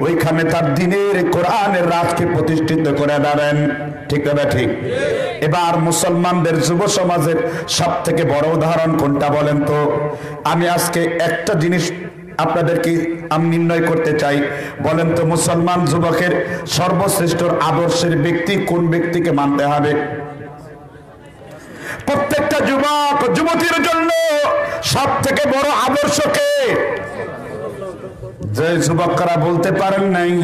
ওইখানে তার দিনের কোরআনের রাজকে প্রতিষ্ঠিত করে দেবেন। ঠিক না ঠিক? এবার মুসলমানদের যুব সমাজের সব থেকে বড় উদাহরণ কোনটা বলেন তো? আমি আজকে একটা জিনিস আপনাদেরকে আমি নির্ণয় করতে চাই। বলেন তো, মুসলমান যুবকের সর্বশ্রেষ্ঠ আদর্শের ব্যক্তি কোন ব্যক্তিকে মানতে হবে? প্রত্যেকটা যুবক, যুবতীর জন্য সব থেকে বড় আদর্শকে যে যুবকরা বলতে পারেন নাই,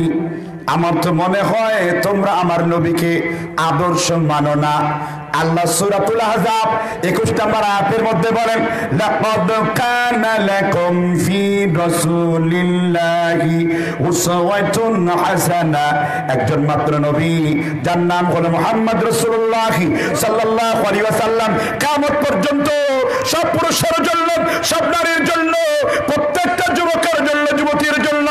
আমার তো মনে হয় তোমরা আমার নবীকে আদর্শ মানো না। আল্লাহ সূরাতুল আহজাব 21 নম্বর আয়াতের মধ্যে বলেন, লাকাদ কানা লাকুম ফি রাসূলিল্লাহি উসওয়াতুন হাসানা। একজন মাত্র নবী, যার নাম হলো মুহাম্মদ রাসূলুল্লাহ সাল্লাল্লাহু আলাইহি ওয়াসাল্লাম। কিয়ামত পর্যন্ত সব পুরুষের জন্য, সব নারীর জন্য, প্রত্যেকটা যুবকের জন্য, যুবতীর জন্য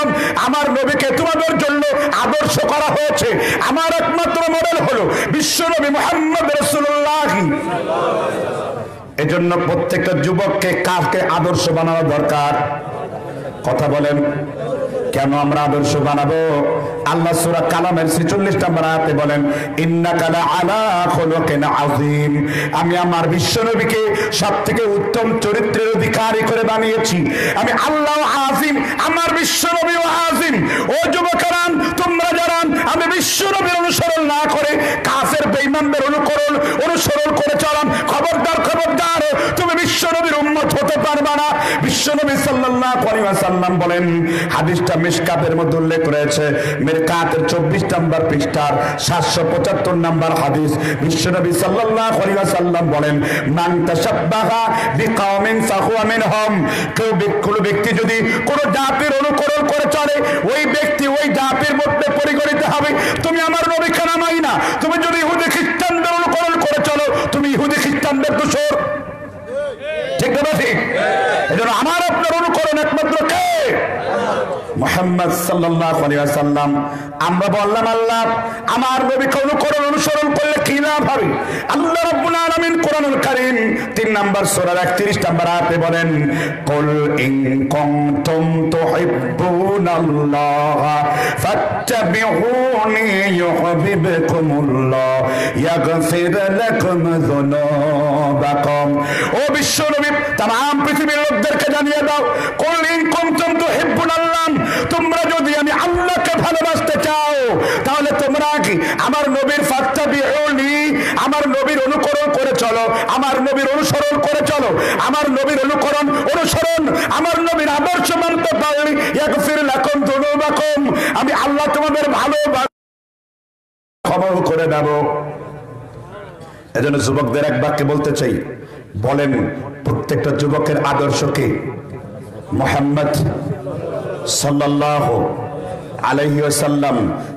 আমার নবীকে তোমাদের জন্য আদর্শ করা হয়েছে। আমার একমাত্র মডেল হলো বিশ্বনবী মোহাম্মদ রসুল্লাহ এজন্য প্রত্যেকটা যুবককে কাকে আদর্শ বানানো দরকার? কথা বলেন। কেন আমরা আদর্শ বানাবো? আল্লাহ সূরা কালামের 46 নম্বর আয়াতে বলেন, ইন্নাকা আলা খুলুকিন আযীম। আমি আমার বিশ্বনবীকে সবথেকে উত্তম চরিত্রের অধিকারী করে বানিয়েছি। আমি আল্লাহ আযীম, আমার বিশ্বনবীও আযীম। ও যুবকরাম, তোমরা যারা, আমি বিশ্বনবীর অনুসরণ না করে কাফের, বেঈমানদের অনুকরণ অনুসরণ করে চলাম। খবরদার খবরদার, তুমি বিশ্বনবীর উম্মত হতে পারবে না। বিশ্বনবী সাল্লাল্লাহু আলাইহি ওয়াসাল্লাম বলেন, হাদিসটা মিশকাতের মধ্যে উল্লেখ রয়েছে। মিরকাতের 24 নম্বর পৃষ্ঠার 775 নম্বর হাদিস। বিশ্বনবী সাল্লাল্লাহু আলাইহি ওয়াসাল্লাম বলেন, মান তাশাব্বাহা বিকাওমিন ফাহুয়া মিনহুম। কেউ কোন ব্যক্তি যদি কোন জাতির অনুকরণ করে চলে, ওই ব্যক্তি ওই জাতির মধ্যে পরিগণিত হবে। তুমি আমার নবীকে নামাই না। তুমি যদি ইহুদি খ্রিস্টানদের অনুকরণ করে চলো। তুমি ইহুদি খ্রিস্টানদের দোষর ঠিক না ঠিক এজন্য আমার আপনার অনুকরণ একমাত্র কে? মোহাম্মদ সাল্লাল্লাহু আলাইহি ওয়াসাল্লাম। আমরা বললাম, আল্লাহ, আমার নবীকে অনুকরণ অনুসরণ করলে কি লাভ হবে? আল্লাহ রাব্বুল আলামিন কোরআনুল কারীম 3 নাম্বার সূরার 31 নাম্বার আয়াতে বলেন, কুল ইন কুনতুম তুহিব্বুনাল্লাহ, ফাত্তাবিউনি ইউহিব্বুকুমুল্লাহ, ইয়াগফির লাকুম যুনুবাকুম। ও বিশ্ব নবী তাম পৃথিবীর লোকদেরকে জানিয়ে দাও কোন ইনকম তো হেব্বুন আল্লাহ তোমরা যদি আমি আল্লাহকে ভালোবাসতে চাও তাহলে তোমরা কি আমার নবীর ফাত্তা বিহলি আমার নবীর অনুকরণ করে চলো আমার নবীর অনুসরণ করে চলো আমার নবীর অনুকরণ অনুসরণ আমার নবীর আদর্শ মানতে পারি এক ফির লাকম ধনুবাকম আমি আল্লাহ তোমাদের ভালো খবর করে দেব এজন্য যুবকদের এক বাক্যে বলতে চাই বলেন প্রত্যেকটা যুবকের আদর্শকে মোহাম্মদ সাল্লাহ আলহি সাল্লাম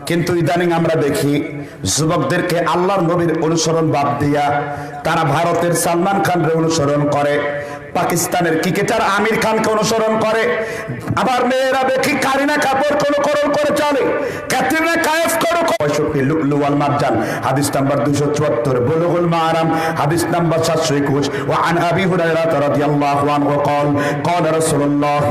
কিন্তু ইদানিং আমরা দেখি যুবকদেরকে আল্লাহর নবীর অনুসরণ বাদ দিয়া তারা ভারতের সালমান খানরে অনুসরণ করে। পাকিস্তানের ক্রিকেটার আমির খানকে অনুসরণ করে আবার মেয়েরা দেখি কারিনা কাপুরকে অনুকরণ করে চলে ক্যাটরিনা কায়েফ করো পঁয়ষট্টি লুয়াল মারজান হাদিস নাম্বার দুশো চুয়াত্তর বুলুগুল মারাম হাদিস নাম্বার সাতশো একুশ ও আন আবি হুরায়রা রাদিয়াল্লাহু আনহু قال قال رسول الله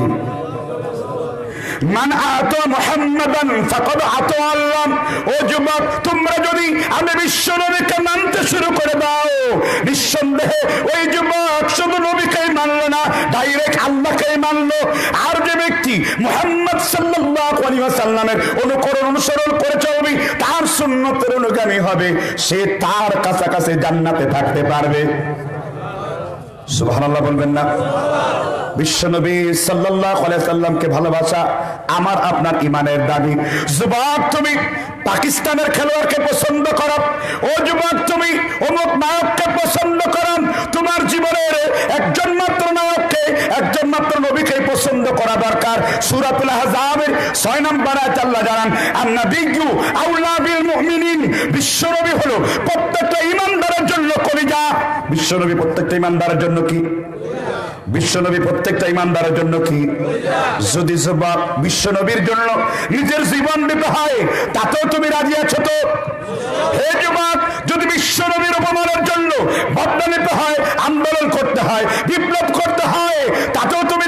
মান আতো মুহাম্মাদান ফাকাদ আতো আল্লাহ ও যুবক, তোমরা যদি আমি বিশ্ব নবীকে মানতে শুরু করে দাও, নিঃসন্দেহে ওই যুবক শুধু নবীকেই মানলো না ডাইরেক্ট আল্লাহকেই মানলো। আর যে ব্যক্তি মুহাম্মদ সাল্লাল্লাহু আলাইহি ওয়াসাল্লামের অনুকরণ অনুসরণ করে চলবে তার সুন্নতের অনুগামী হবে। সে তার কাছাকাছি জান্নাতে থাকতে পারবে। সুবহানাল্লাহ বলবেন না। বিশ্বনবী সাল্লাল্লাহু আলাইহি সাল্লামকে ভালোবাসা আমার আপনার ইমানের দাবি। যুবক তুমি পাকিস্তানের খেলোয়াড়কে পছন্দ করো। ও যুবক তুমি অমুক নায়ককে পছন্দ করো। তোমার জীবনের একজন মাত্র নায়ককে, একজন মাত্র নবীকে পছন্দ করা দরকার। সূরাতুল আহজাবের 6 নম্বর আয়াত আল্লাহ জানান আন্নাবিয়্যু আউলা বিল মুমিনিন। বিশ্বনবী হলো প্রত্যেকটা ঈমানদারের জন্য কলিজা। বিশ্বনবী প্রত্যেকটা ইমানদারের জন্য কি? বিশ্বনবী প্রত্যেকটা ইমানদারের জন্য কি? যদি বিশ্বনবীর জন্য নিজের জীবন দিতে হয়, তাতেও তুমি রাজি আছো তো? হে যুবক, যদি বিশ্বনবীর উপমানের জন্য বদলা হয়, আন্দোলন করতে হয়, বিপ্লব করতে হয়, তাতেও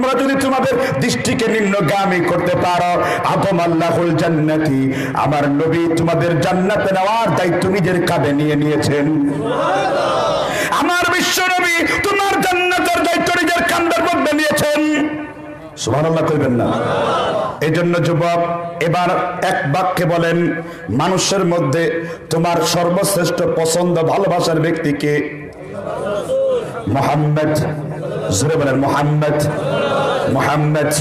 তোমরা যদি তোমাদের দৃষ্টিকে নিম্নগামী করতে পারো আদম আল্লাহুল জান্নাতি, আমার নবী তোমাদের জান্নাতে নেওয়ার দায়িত্ব নিজের কাঁধে নিয়ে নিয়েছেন। আমার বিশ্ব নবী তোমার জান্নাতের দায়িত্ব নিজের কান্দের মধ্যে নিয়েছেন। সুবহানাল্লাহ কইবেন না। এই জন্য যুবক, এবার এক বাক্যে বলেন, মানুষের মধ্যে তোমার সর্বশ্রেষ্ঠ পছন্দ, ভালোবাসার ব্যক্তিকে মোহাম্মদ জোরে বলেন, মোহাম্মদ মোহাম্মদ।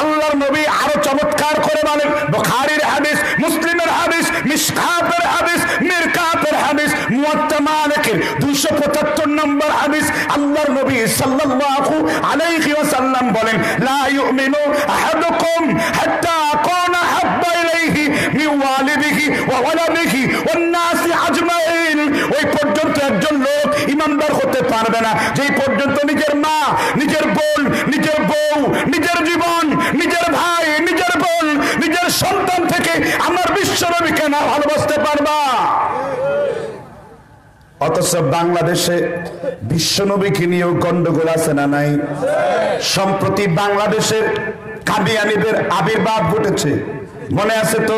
আল্লাহর নবী আরও চমৎকার করে বলেন, বুখারীর হাদিস, মুসলিমের হাদিস মিশকাতের হাদিস, মিরকাতের হাদিস মুয়াত্তা মালিকের 275 নম্বর হাদিস আল্লাহর নবী সাল্লাল্লাহু আলাইহি ওয়াসাল্লাম বলেন, লা ইউমিনু আহাদুকুম হাত্তা আকুনা হাব্বা ইলাইহি মিন ওয়ালিদিহি ওয়া ওয়ালাদিহি ওয়ান ওই পর্যন্ত একজন লোক ইমানদার হতে পারবে না। যেই পর্যন্ত নিজের মা, নিজের বোন, নিজের বউ, নিজের জীবন, নিজের ভাই, নিজের বোন, নিজের সন্তান থেকে আমার বিশ্বনবীকে না ভালোবাসতে পারবা? অথচ বাংলাদেশে বিশ্বনবীকে নিয়েও গন্ডগোল আছে না নাই? সম্প্রতি বাংলাদেশের কাদিয়ানিদের আবির্ভাব ঘটেছে। মনে আছে তো?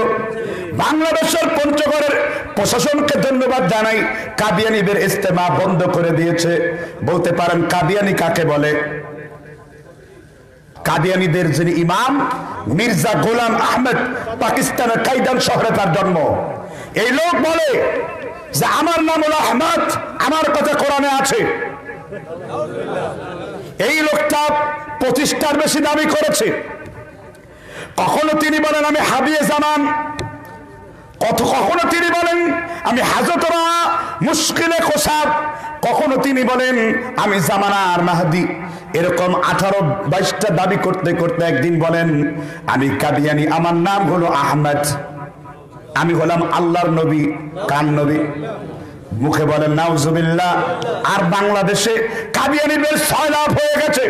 বাংলাদেশের পঞ্চগড়ের প্রশাসনকে ধন্যবাদ জানাই। কাদিয়ানিদের ইস্তেমা বন্ধ করে দিয়েছে। বলতে পারেন কাদিয়ানি কাকে বলে? কাদিয়ানিদের যিনি ইমাম, মির্জা গোলাম আহমেদ, পাকিস্তানের কাইদান শহরে তার জন্ম। এই লোক বলে যে, আমার নাম হলো আহমদ, আমার কথা কোরআনে আছে। এই লোকটা প্রতিষ্ঠার বেশি দাবি করেছে। কখনো তিনি বলেন, আমি হাবিয়ে জামান কত কখনো তিনি বলেন, আমি হাজতরা মুশকিলে কোসাব কখনো তিনি বলেন, আমি জামানার মাহাদি। এরকম আঠারো বাইশটা দাবি করতে করতে একদিন বলেন, আমি কাদিয়ানি, আমার নাম হলো আহমেদ। আমি হলাম আল্লাহর নবী। কান নবী? মুখে বলেন, নাউজুবিল্লাহ। আর বাংলাদেশে কাদিয়ানিদের সয়লাভ হয়ে গেছে।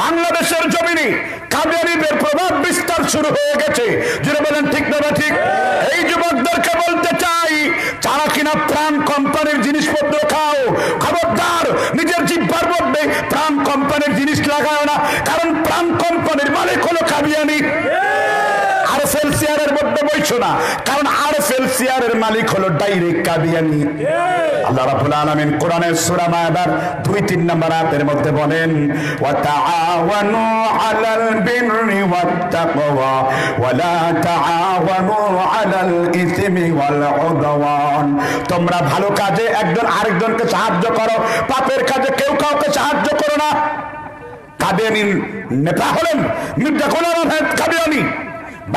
বাংলাদেশের জমিনে কাদিয়ানিদের প্রভাব বিস্তার শুরু হয়ে গেছে। যেটা বলেন, ঠিক না ঠিক? এই যুবকদেরকে বলতে চাই, যারা কিনা প্রাণ কোম্পানির জিনিসপত্র খাও, খবরদার, নিজের জিব্বার মধ্যে প্রাণ কোম্পানির জিনিস লাগাও না, কারণ প্রাণ কোম্পানির মালিক হলো কাবিয়ানি মধ্যে বইছো না। কারণ আর সেলসিয়ারের মালিক হলো ডাইরেক্ট কাবিয়ানি আল্লাহ রাব্বুল আলামিন কোরআনের সূরা মায়দার দুই তিন নম্বর আয়াতের মধ্যে বলেন ওয়া তাআওয়ানু আলাল বিররি ওয়াত তাকওয়া ওয়া লা তাআওয়ানু আলাল ইসমি ওয়াল উদওয়ান। তোমরা ভালো কাজে একজন আরেকজনকে সাহায্য করো পাপের কাজে কেউ কাউকে সাহায্য করো না। কাদিয়ানি নেতা হলেন মির্জা আহমেদ কাদিয়ানি।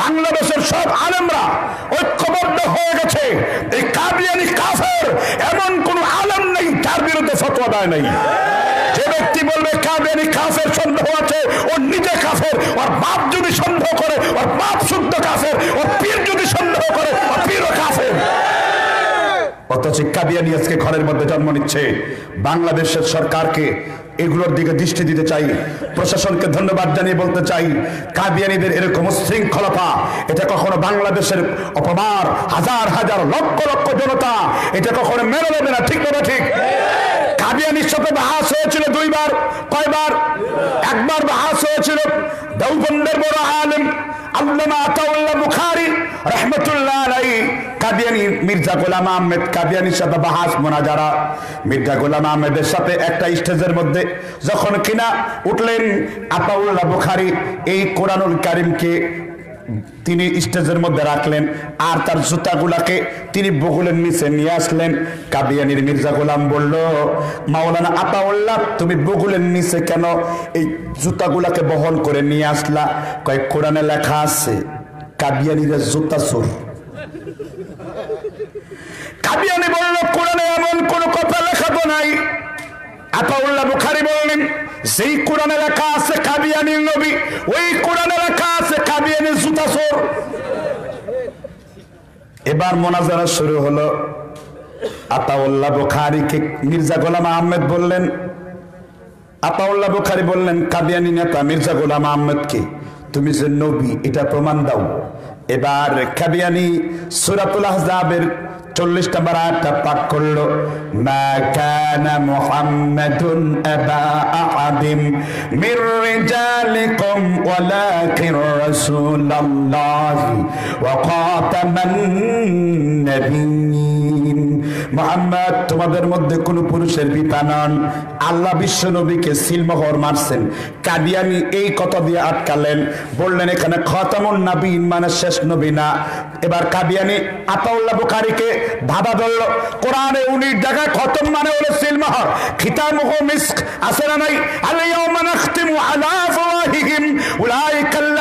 বাংলাদেশের সব আলেমরা ঐক্যবদ্ধ হয়ে গেছে। এই কাদিয়ানি কাফের এমন কোন আলেম নেই তার বিরুদ্ধে ফতোয়া দেয় নাই। যে ব্যক্তি বলবে কাদিয়ানি কাফের সন্দেহ আছে, ও নিজে কাফের, ওর বাপ যদি সন্দেহ করে, ওর বাপ শুদ্ধ কাফের ওর পীর যদি সন্দেহ করে ওর পীরও কাফের। অথচ কাদিয়ানি আজকে ঘরের মধ্যে জন্ম নিচ্ছে। বাংলাদেশের সরকারকে এগুলোর দিকে দৃষ্টি দিতে চাই। প্রশাসনকে ধন্যবাদ জানিয়ে বলতে চাই, কাদিয়ানিদের এরকম শৃঙ্খলতা এটা কখনো বাংলাদেশের অপমান হাজার হাজার লক্ষ লক্ষ জনতা, এটা কখনো মেনে নেবে না, ঠিক না ঠিক? দুইবার, কয়বার? একবার বাহাস হয়েছিল। দেওবন্দের বড় আলেম আল্লামা আতাউল্লাহ রহমতুল্লাহ মির্জা গোলাম আহমেদ সাথে মির্জা গোলাম আহমেদের সাথে একটা স্টেজের মধ্যে যখন কিনা উঠলেন আতাউল্লাহ বুখারী এই কোরআনুল কারিমকে তিনি স্টেজের মধ্যে রাখলেন আর তার জুতাগুলাকে তিনি বগুলের নিচে নিয়ে আসলেন। কাদিয়ানির মির্জা গোলাম বলল, মাওলানা আতাউল্লাহ, তুমি বগুলের নিচে কেন এই জুতাগুলাকে বহন করে নিয়ে আসলা? কয়েক কোরআনে লেখা আছে কাদিয়ানিরা জুতা চোর। কাদিয়ানি বলল, কোরআনে এমন কোন কথা লেখা তো নাই। আতাউল্লাহ বুখারি বললেন, যেই কোরআনে লেখা আছে কাদিয়ানির নবী, ওই কোরআনে লেখা আছে এবার মোনাজারা শুরু হলো। আতাউল্লাহ বুখারীকে মির্জা গোলাম আহমেদ বললেন, আতাউল্লাহ বুখারি বললেন, কাদিয়ানি নেতা মির্জা গোলাম আহমেদকে, তুমি যে নবী, এটা প্রমাণ দাও। এবার কাদিয়ানি সুরাতুল আহজাবের চল্লিশ নম্বর আয়াতটা পাঠ করল। মা কানা মুহাম্মাদুন আবা আহাদিম মির রিজালিকুম ওয়ালাকিন রাসূলুল্লাহ ওয়া খাতামান নাবিয়্যিন। মোহাম্মদ, তোমাদের মধ্যে কোন পুরুষের পিতা নন। আল্লাহ বিশ্ব নবীকে সিলমোহর মারছেন। কাদিয়ানি এই কথা দিয়ে আটকালেন। বললেন, এখানে খতামুন নবীন মানে শেষ নবী না। এবার কাদিয়ানি আতাউল্লাহ বুখারীকে ধাঁধা ধরল, কোরআনে উনিশ জায়গায় খতম মানে হলো সিলমোহর খিতামুহ মিস্ক আছে না নাই? আলাইয়াউমা নাখতিমু আলা আফওয়াহিহিম, উলাইকা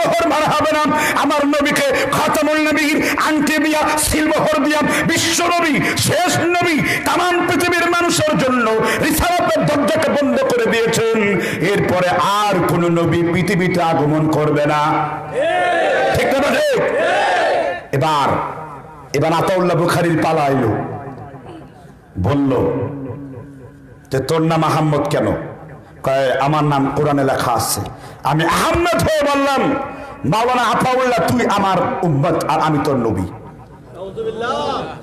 সিলমোহর মারা হবে না। আমার নবীকে খাতামুল নবীর আংটি দিয়া সিলমোহর দিয়া বিশ্ব নবী, শেষ নবী তাম পৃথিবীর মানুষের জন্য দরজাকে বন্ধ করে দিয়েছেন। এরপরে আর কোন নবী পৃথিবীতে আগমন করবে না। ঠিক না ঠিক এবার এবার আতাউল্লাহ বুখারির পালা এলো। বলল যে তোর নাম আহম্মদ কেন? আমার নাম কোরআনে লেখা আছে। আমি আহম্মদ হয়ে বললাম, মাওলানা আতাউল্লাহ তুই আমার উম্মত আর আমি তোর নবী।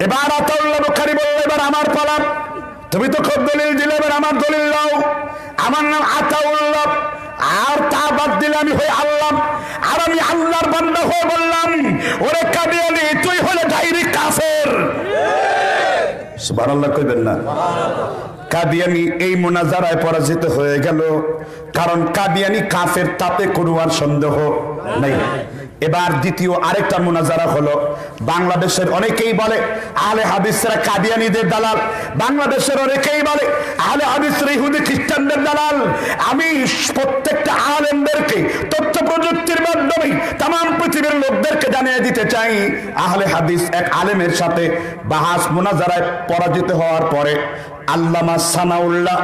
এবার আতাউল্লাহ বুখারি বলল, এবার আমার পালা। তুমি তো খুব দলিল দিলে, এবার আমার দলিল দাও। আমার নাম আতাউল্লাহ। আর তা বাদ দিলে আমি হয়ে আল্লাহ। আর আমি আল্লাহর বান্দা হয়ে বললাম, ওরে কাদিয়ানি তুই হলে ডাইরি কাফের। সুবহানাল্লাহ কইবেন না। কাদিয়ানি এই মোনাজারায় পরাজিত হয়ে গেল। কারণ কাদিয়ানি কাফের তাতে কোনো আর সন্দেহ নেই। এবার দ্বিতীয় আরেকটা মোনাজারা হলো, বাংলাদেশের অনেকেই বলে আলে হাদিসরা কাদিয়ানিদের দালাল। বাংলাদেশের অনেকেই বলে আলে হাদিসরা ইহুদি খ্রিস্টানদের দালাল। আমি প্রত্যেকটা আলেমদেরকে, তথ্য প্রযুক্তির মাধ্যমে তাম পৃথিবীর লোকদেরকে জানিয়ে দিতে চাই, আহলে হাদিস এক আলেমের সাথে বাহাস মোনাজারায় পরাজিত হওয়ার পরে আল্লামা সানাউল্লাহ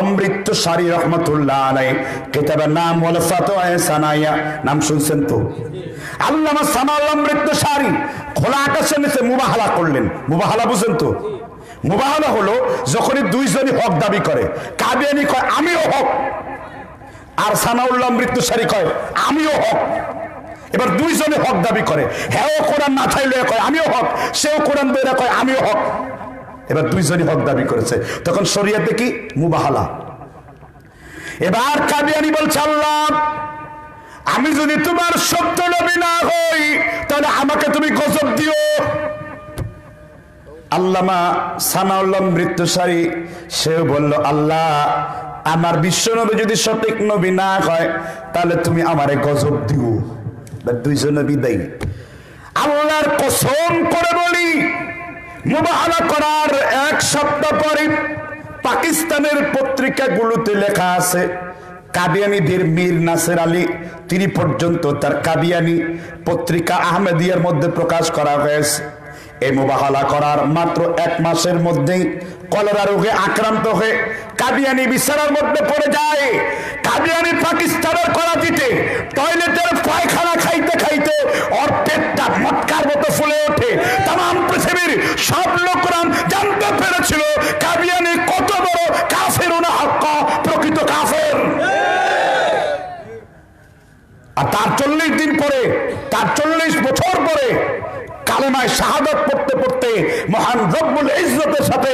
অমৃত সারি রহমতুল্লাহ আলাই কিতাবের নাম হলো ফাতোয়ায়ে সানাইয়া। নাম শুনছেন তো? আল্লামা সানাউল্লাহ অমৃত সারি খোলা আকাশের নিচে মুবাহালা করলেন। মুবাহালা বুঝেন তো? মুবাহালা হলো যখনই দুইজনই হক দাবি করে। কাবিয়ানি কয়, আমিও হক। আর সানাউল্লাহ মৃত্যুসারি কয়, আমিও হক। এবার দুইজনে হক দাবি করে। হ্যাঁ কোরআন না থাইলে কয়, আমিও হক। সেও কোরআন বইরা কয়, আমিও হক। এবার দুইজনই হক দাবি করেছে। তখন শরিয়াতে কি? মুবাহালা। এবার কাদিয়ানি বলছে, আল্লাহ, আমি যদি তোমার সত্য নবী না হই, তাহলে আমাকে তুমি গজব দিও। আল্লামা সানাউল্লাহ মৃত্যুসারী সেও বলল, আল্লাহ, আমার বিশ্ব নবী যদি সঠিক নবী না হয়, তাহলে তুমি আমারে গজব দিও। দুইজনে বিদায়ী আল্লাহর কসম করে বলি মুবাহালা করার এক সপ্তাহ পরে পাকিস্তানের পত্রিকাগুলোতে লেখা আছে, কাদিয়ানিদের মীর নাসের আলী, তিনি পর্যন্ত তার কাবিয়ানি পত্রিকা আহমেদিয়ার মধ্যে প্রকাশ করা হয়েছে। এই মোবাহালা করার মাত্র এক মাসের মধ্যেই কলেরা রোগে আক্রান্ত হয়ে কাদিয়ানি বিছানার মধ্যে পড়ে যায়। কাদিয়ানি পাকিস্তানের করাচিতে টয়লেটের পায়খানা খাইতে খাইতে ওর পেটটা মটকার মতো ফুলে ওঠে। তাম পৃথিবীর সব লোকরা জানতে পেরেছিল কাদিয়ানি কত বড় কাফের ওনা হক্কা প্রকৃত কাফের। আর তার চল্লিশ দিন পরে, তার চল্লিশ বছর পরে কালেমায় শাহাদত পড়তে পড়তে মহান রব্বুল ইজ্জতের সাথে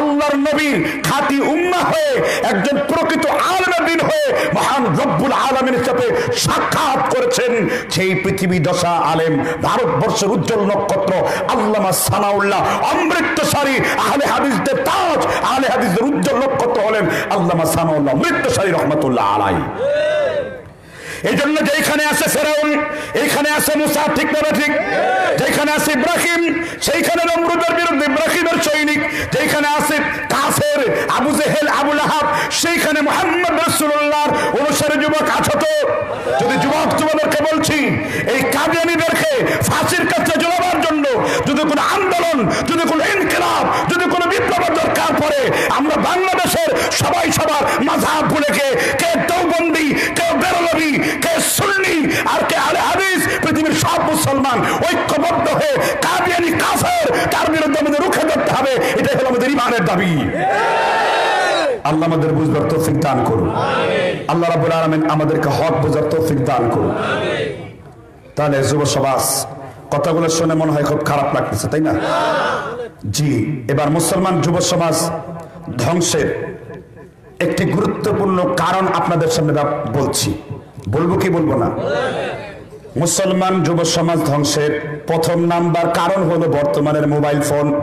আল্লাহর নবীর খাতি উম্মা হয়ে একজন প্রকৃত আলমদিন হয়ে মহান রব্বুল আলমের সাথে সাক্ষাৎ করেছেন। সেই পৃথিবী দশা আলেম, ভারতবর্ষের উজ্জ্বল নক্ষত্র আল্লামা সানাউল্লাহ, অমৃতসারী আহলে হাদিসদের তাজ, আহলে হাদিসদের উজ্জ্বল নক্ষত্র হলেন আল্লামা সানাউল্লাহ, অমৃতসারী রহমতুল্লাহ আলাই এই জন্য যেখানে আছে ফেরাউন, এইখানে আছে মুসা, ঠিক না ঠিক? যেখানে আছে ইব্রাহিম, সেইখানে নমরুদের বিরুদ্ধে ইব্রাহিমের সৈনিক। যেখানে আছে কাফের, আবু জেহেল আবুল আহাব সেইখানে মোহাম্মদ রসুল্লাহর অনুসারে যুবক আছো তো? যদি যুবক তোমাদেরকে বলছি, এই কাবিয়ানিদেরকে ফাঁসির কাছে জড়াবার জন্য যদি কোনো আন্দোলন, যদি কোনো ইনকিলাব, যদি কোনো বিপ্লবের দরকার পড়ে, আমরা বাংলাদেশের সবাই সবার মাঝাব ভুলে কে দৌবন্দি কে বেরলবি, কে সুন্নি, আর কে আলে হাদিস, পৃথিবীর সব মুসলমান ঐক্যবদ্ধ হয়ে কাদিয়ানি কাফের, তার বিরুদ্ধে আমাদের রুখে ধরতে হবে, এটাই হলো আমাদের ইমানের দাবি। আল্লাহ আমাদের বুঝবার তৌফিক দান করুন। আল্লাহ রাব্বুল আলামিন আমাদেরকে হক বোঝার তৌফিক দান করুন। তাহলে যুব সমাজ কথাগুলো শুনে মনে হয় খুব খারাপ লাগতেছে, তাই না? জি, এবার মুসলমান যুব সমাজ ধ্বংসের একটি গুরুত্বপূর্ণ কারণ আপনাদের সামনে বলছি। বলব কি বলব না? মুসলমান যুব সমাজ ধ্বংসের প্রথম নাম্বার কারণ হলো বর্তমানের মোবাইল ফোন।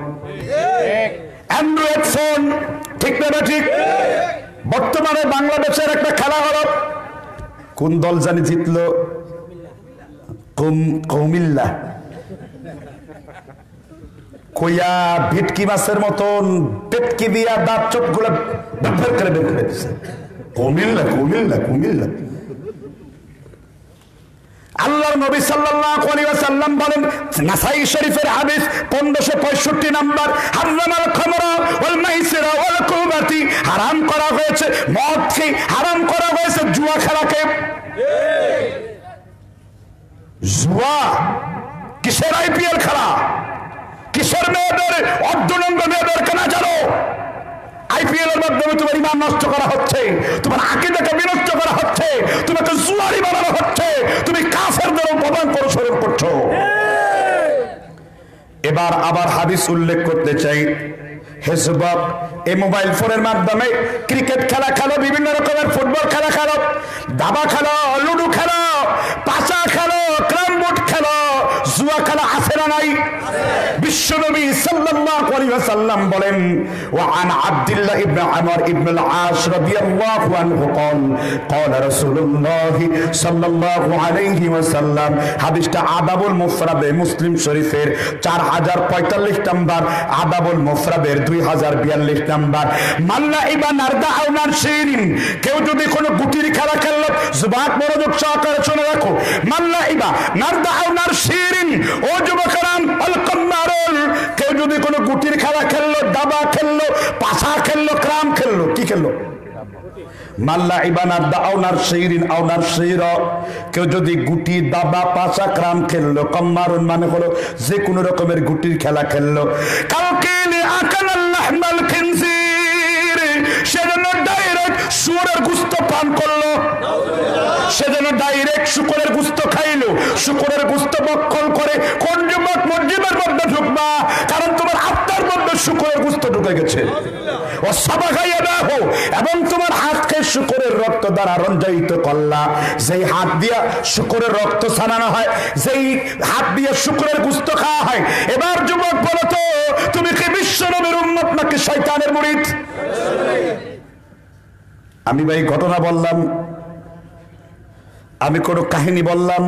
অ্যান্ড্রয়েড ফোন, ঠিক না ঠিক? বর্তমানে বাংলাদেশের একটা খেলা হলো, কোন দল জানি জিতলো? কুম- কৌমিল্লা। কইয়া ভিটকি মাছের মতন পেটকি দিয়া দাঁত চোখগুলো বের করে বের করে দিছে। কৌমিল্লা কৌমিল্লা কৌমিল্লা। আল্লাহর নবী সাল্লাল্লাহু আলাইহি ওয়াসাল্লাম বলেন নাসাই শরীফের হাদিস 1565 নাম্বার হারামাল খামরা ওয়াল মাইসিরা ওয়াল কুবাতি হারাম করা হয়েছে মদকে হারাম করা হয়েছে জুয়া খেলাকে। জুয়া কিসের আইপিএল খেলা? কিসের মেয়েদের অর্ধনন্দ মেয়েদের কেনা জানো? আইপিএল এর মাধ্যমে তোমার ইমান নষ্ট করা হচ্ছে, তোমার আকিদাকে বিনষ্ট করা হচ্ছে, তোমাকে জুয়ারি বানানো হচ্ছে, তুমি কাফের কাফেরদের অপমান অনুসরণ করছ। এবার আবার হাদিস উল্লেখ করতে চাই। হেসবক এই মোবাইল ফোনের মাধ্যমে ক্রিকেট খেলা খেলো, বিভিন্ন রকমের ফুটবল খেলা খেলো, দাবা খেলো, লুডু খেলো, পাচা খেলো ক্রাম বোর্ড খেলো, জুয়া খেলা, আছে না নাই? বিশ্বনবী সাল্লাল্লাহু আলাইহি ওয়াসাল্লাম বলেন ওয়া আন আব্দুল্লাহ ইবনে আমর ইবনে আল-আস রাদিয়াল্লাহু আনহু قال قال رسول الله সাল্লাল্লাহু আলাইহি ওয়াসাল্লাম হাদিসটা আদাবুল মুফরাদে মুসলিম শরীফের 4045 নাম্বার আদাবুল মুফরাদের 2042 নাম্বার মাল্লা ইবা নারদা আউনার শিরিন কেউ যদি কোনো গুটির খেলা খেললো জুবাক মনোযোগ সহকারে শুনে রাখো মাল্লা ইবা নারদা আউনার শিরিন ও যুবকরাম আল কন্নারুল কেউ যদি কোনো গুটির খেলা খেললো, দাবা খেললো পাশা খেললো, ক্রাম খেললো, কি খেললো? কেউ যদি গুটি, দাবা পাশা ক্রাম খেললো মানে হলো যে কোনো রকমের গুটির খেলা খেললো। খিনজির। সেজন্য শুয়োরের গুস্ত পান করল। সেজন্য ডাইরেক্ট শুকরের গুস্ত খাইলো। শুকরের গুস্ত বক্ষণ করে কোন যুবক মসজিদের মধ্যে ঢুকবা, কারণ তোমার আত্মার মধ্যে শুকরের গুস্ত ঢুকে গেছে। শুকরের রক্ত দ্বারা রঞ্জায়িত করলা। হাত দিয়া শুকরের রক্ত হয় হাত শুকরের গুস্ত খাওয়া হয়, এবার যুবক বলো তো, তুমি কি বিশ্ব নবীর উন্মত নাকি শয়তানের মুরিদ? আমি ভাই ঘটনা বললাম, আমি কোনো কাহিনী বললাম,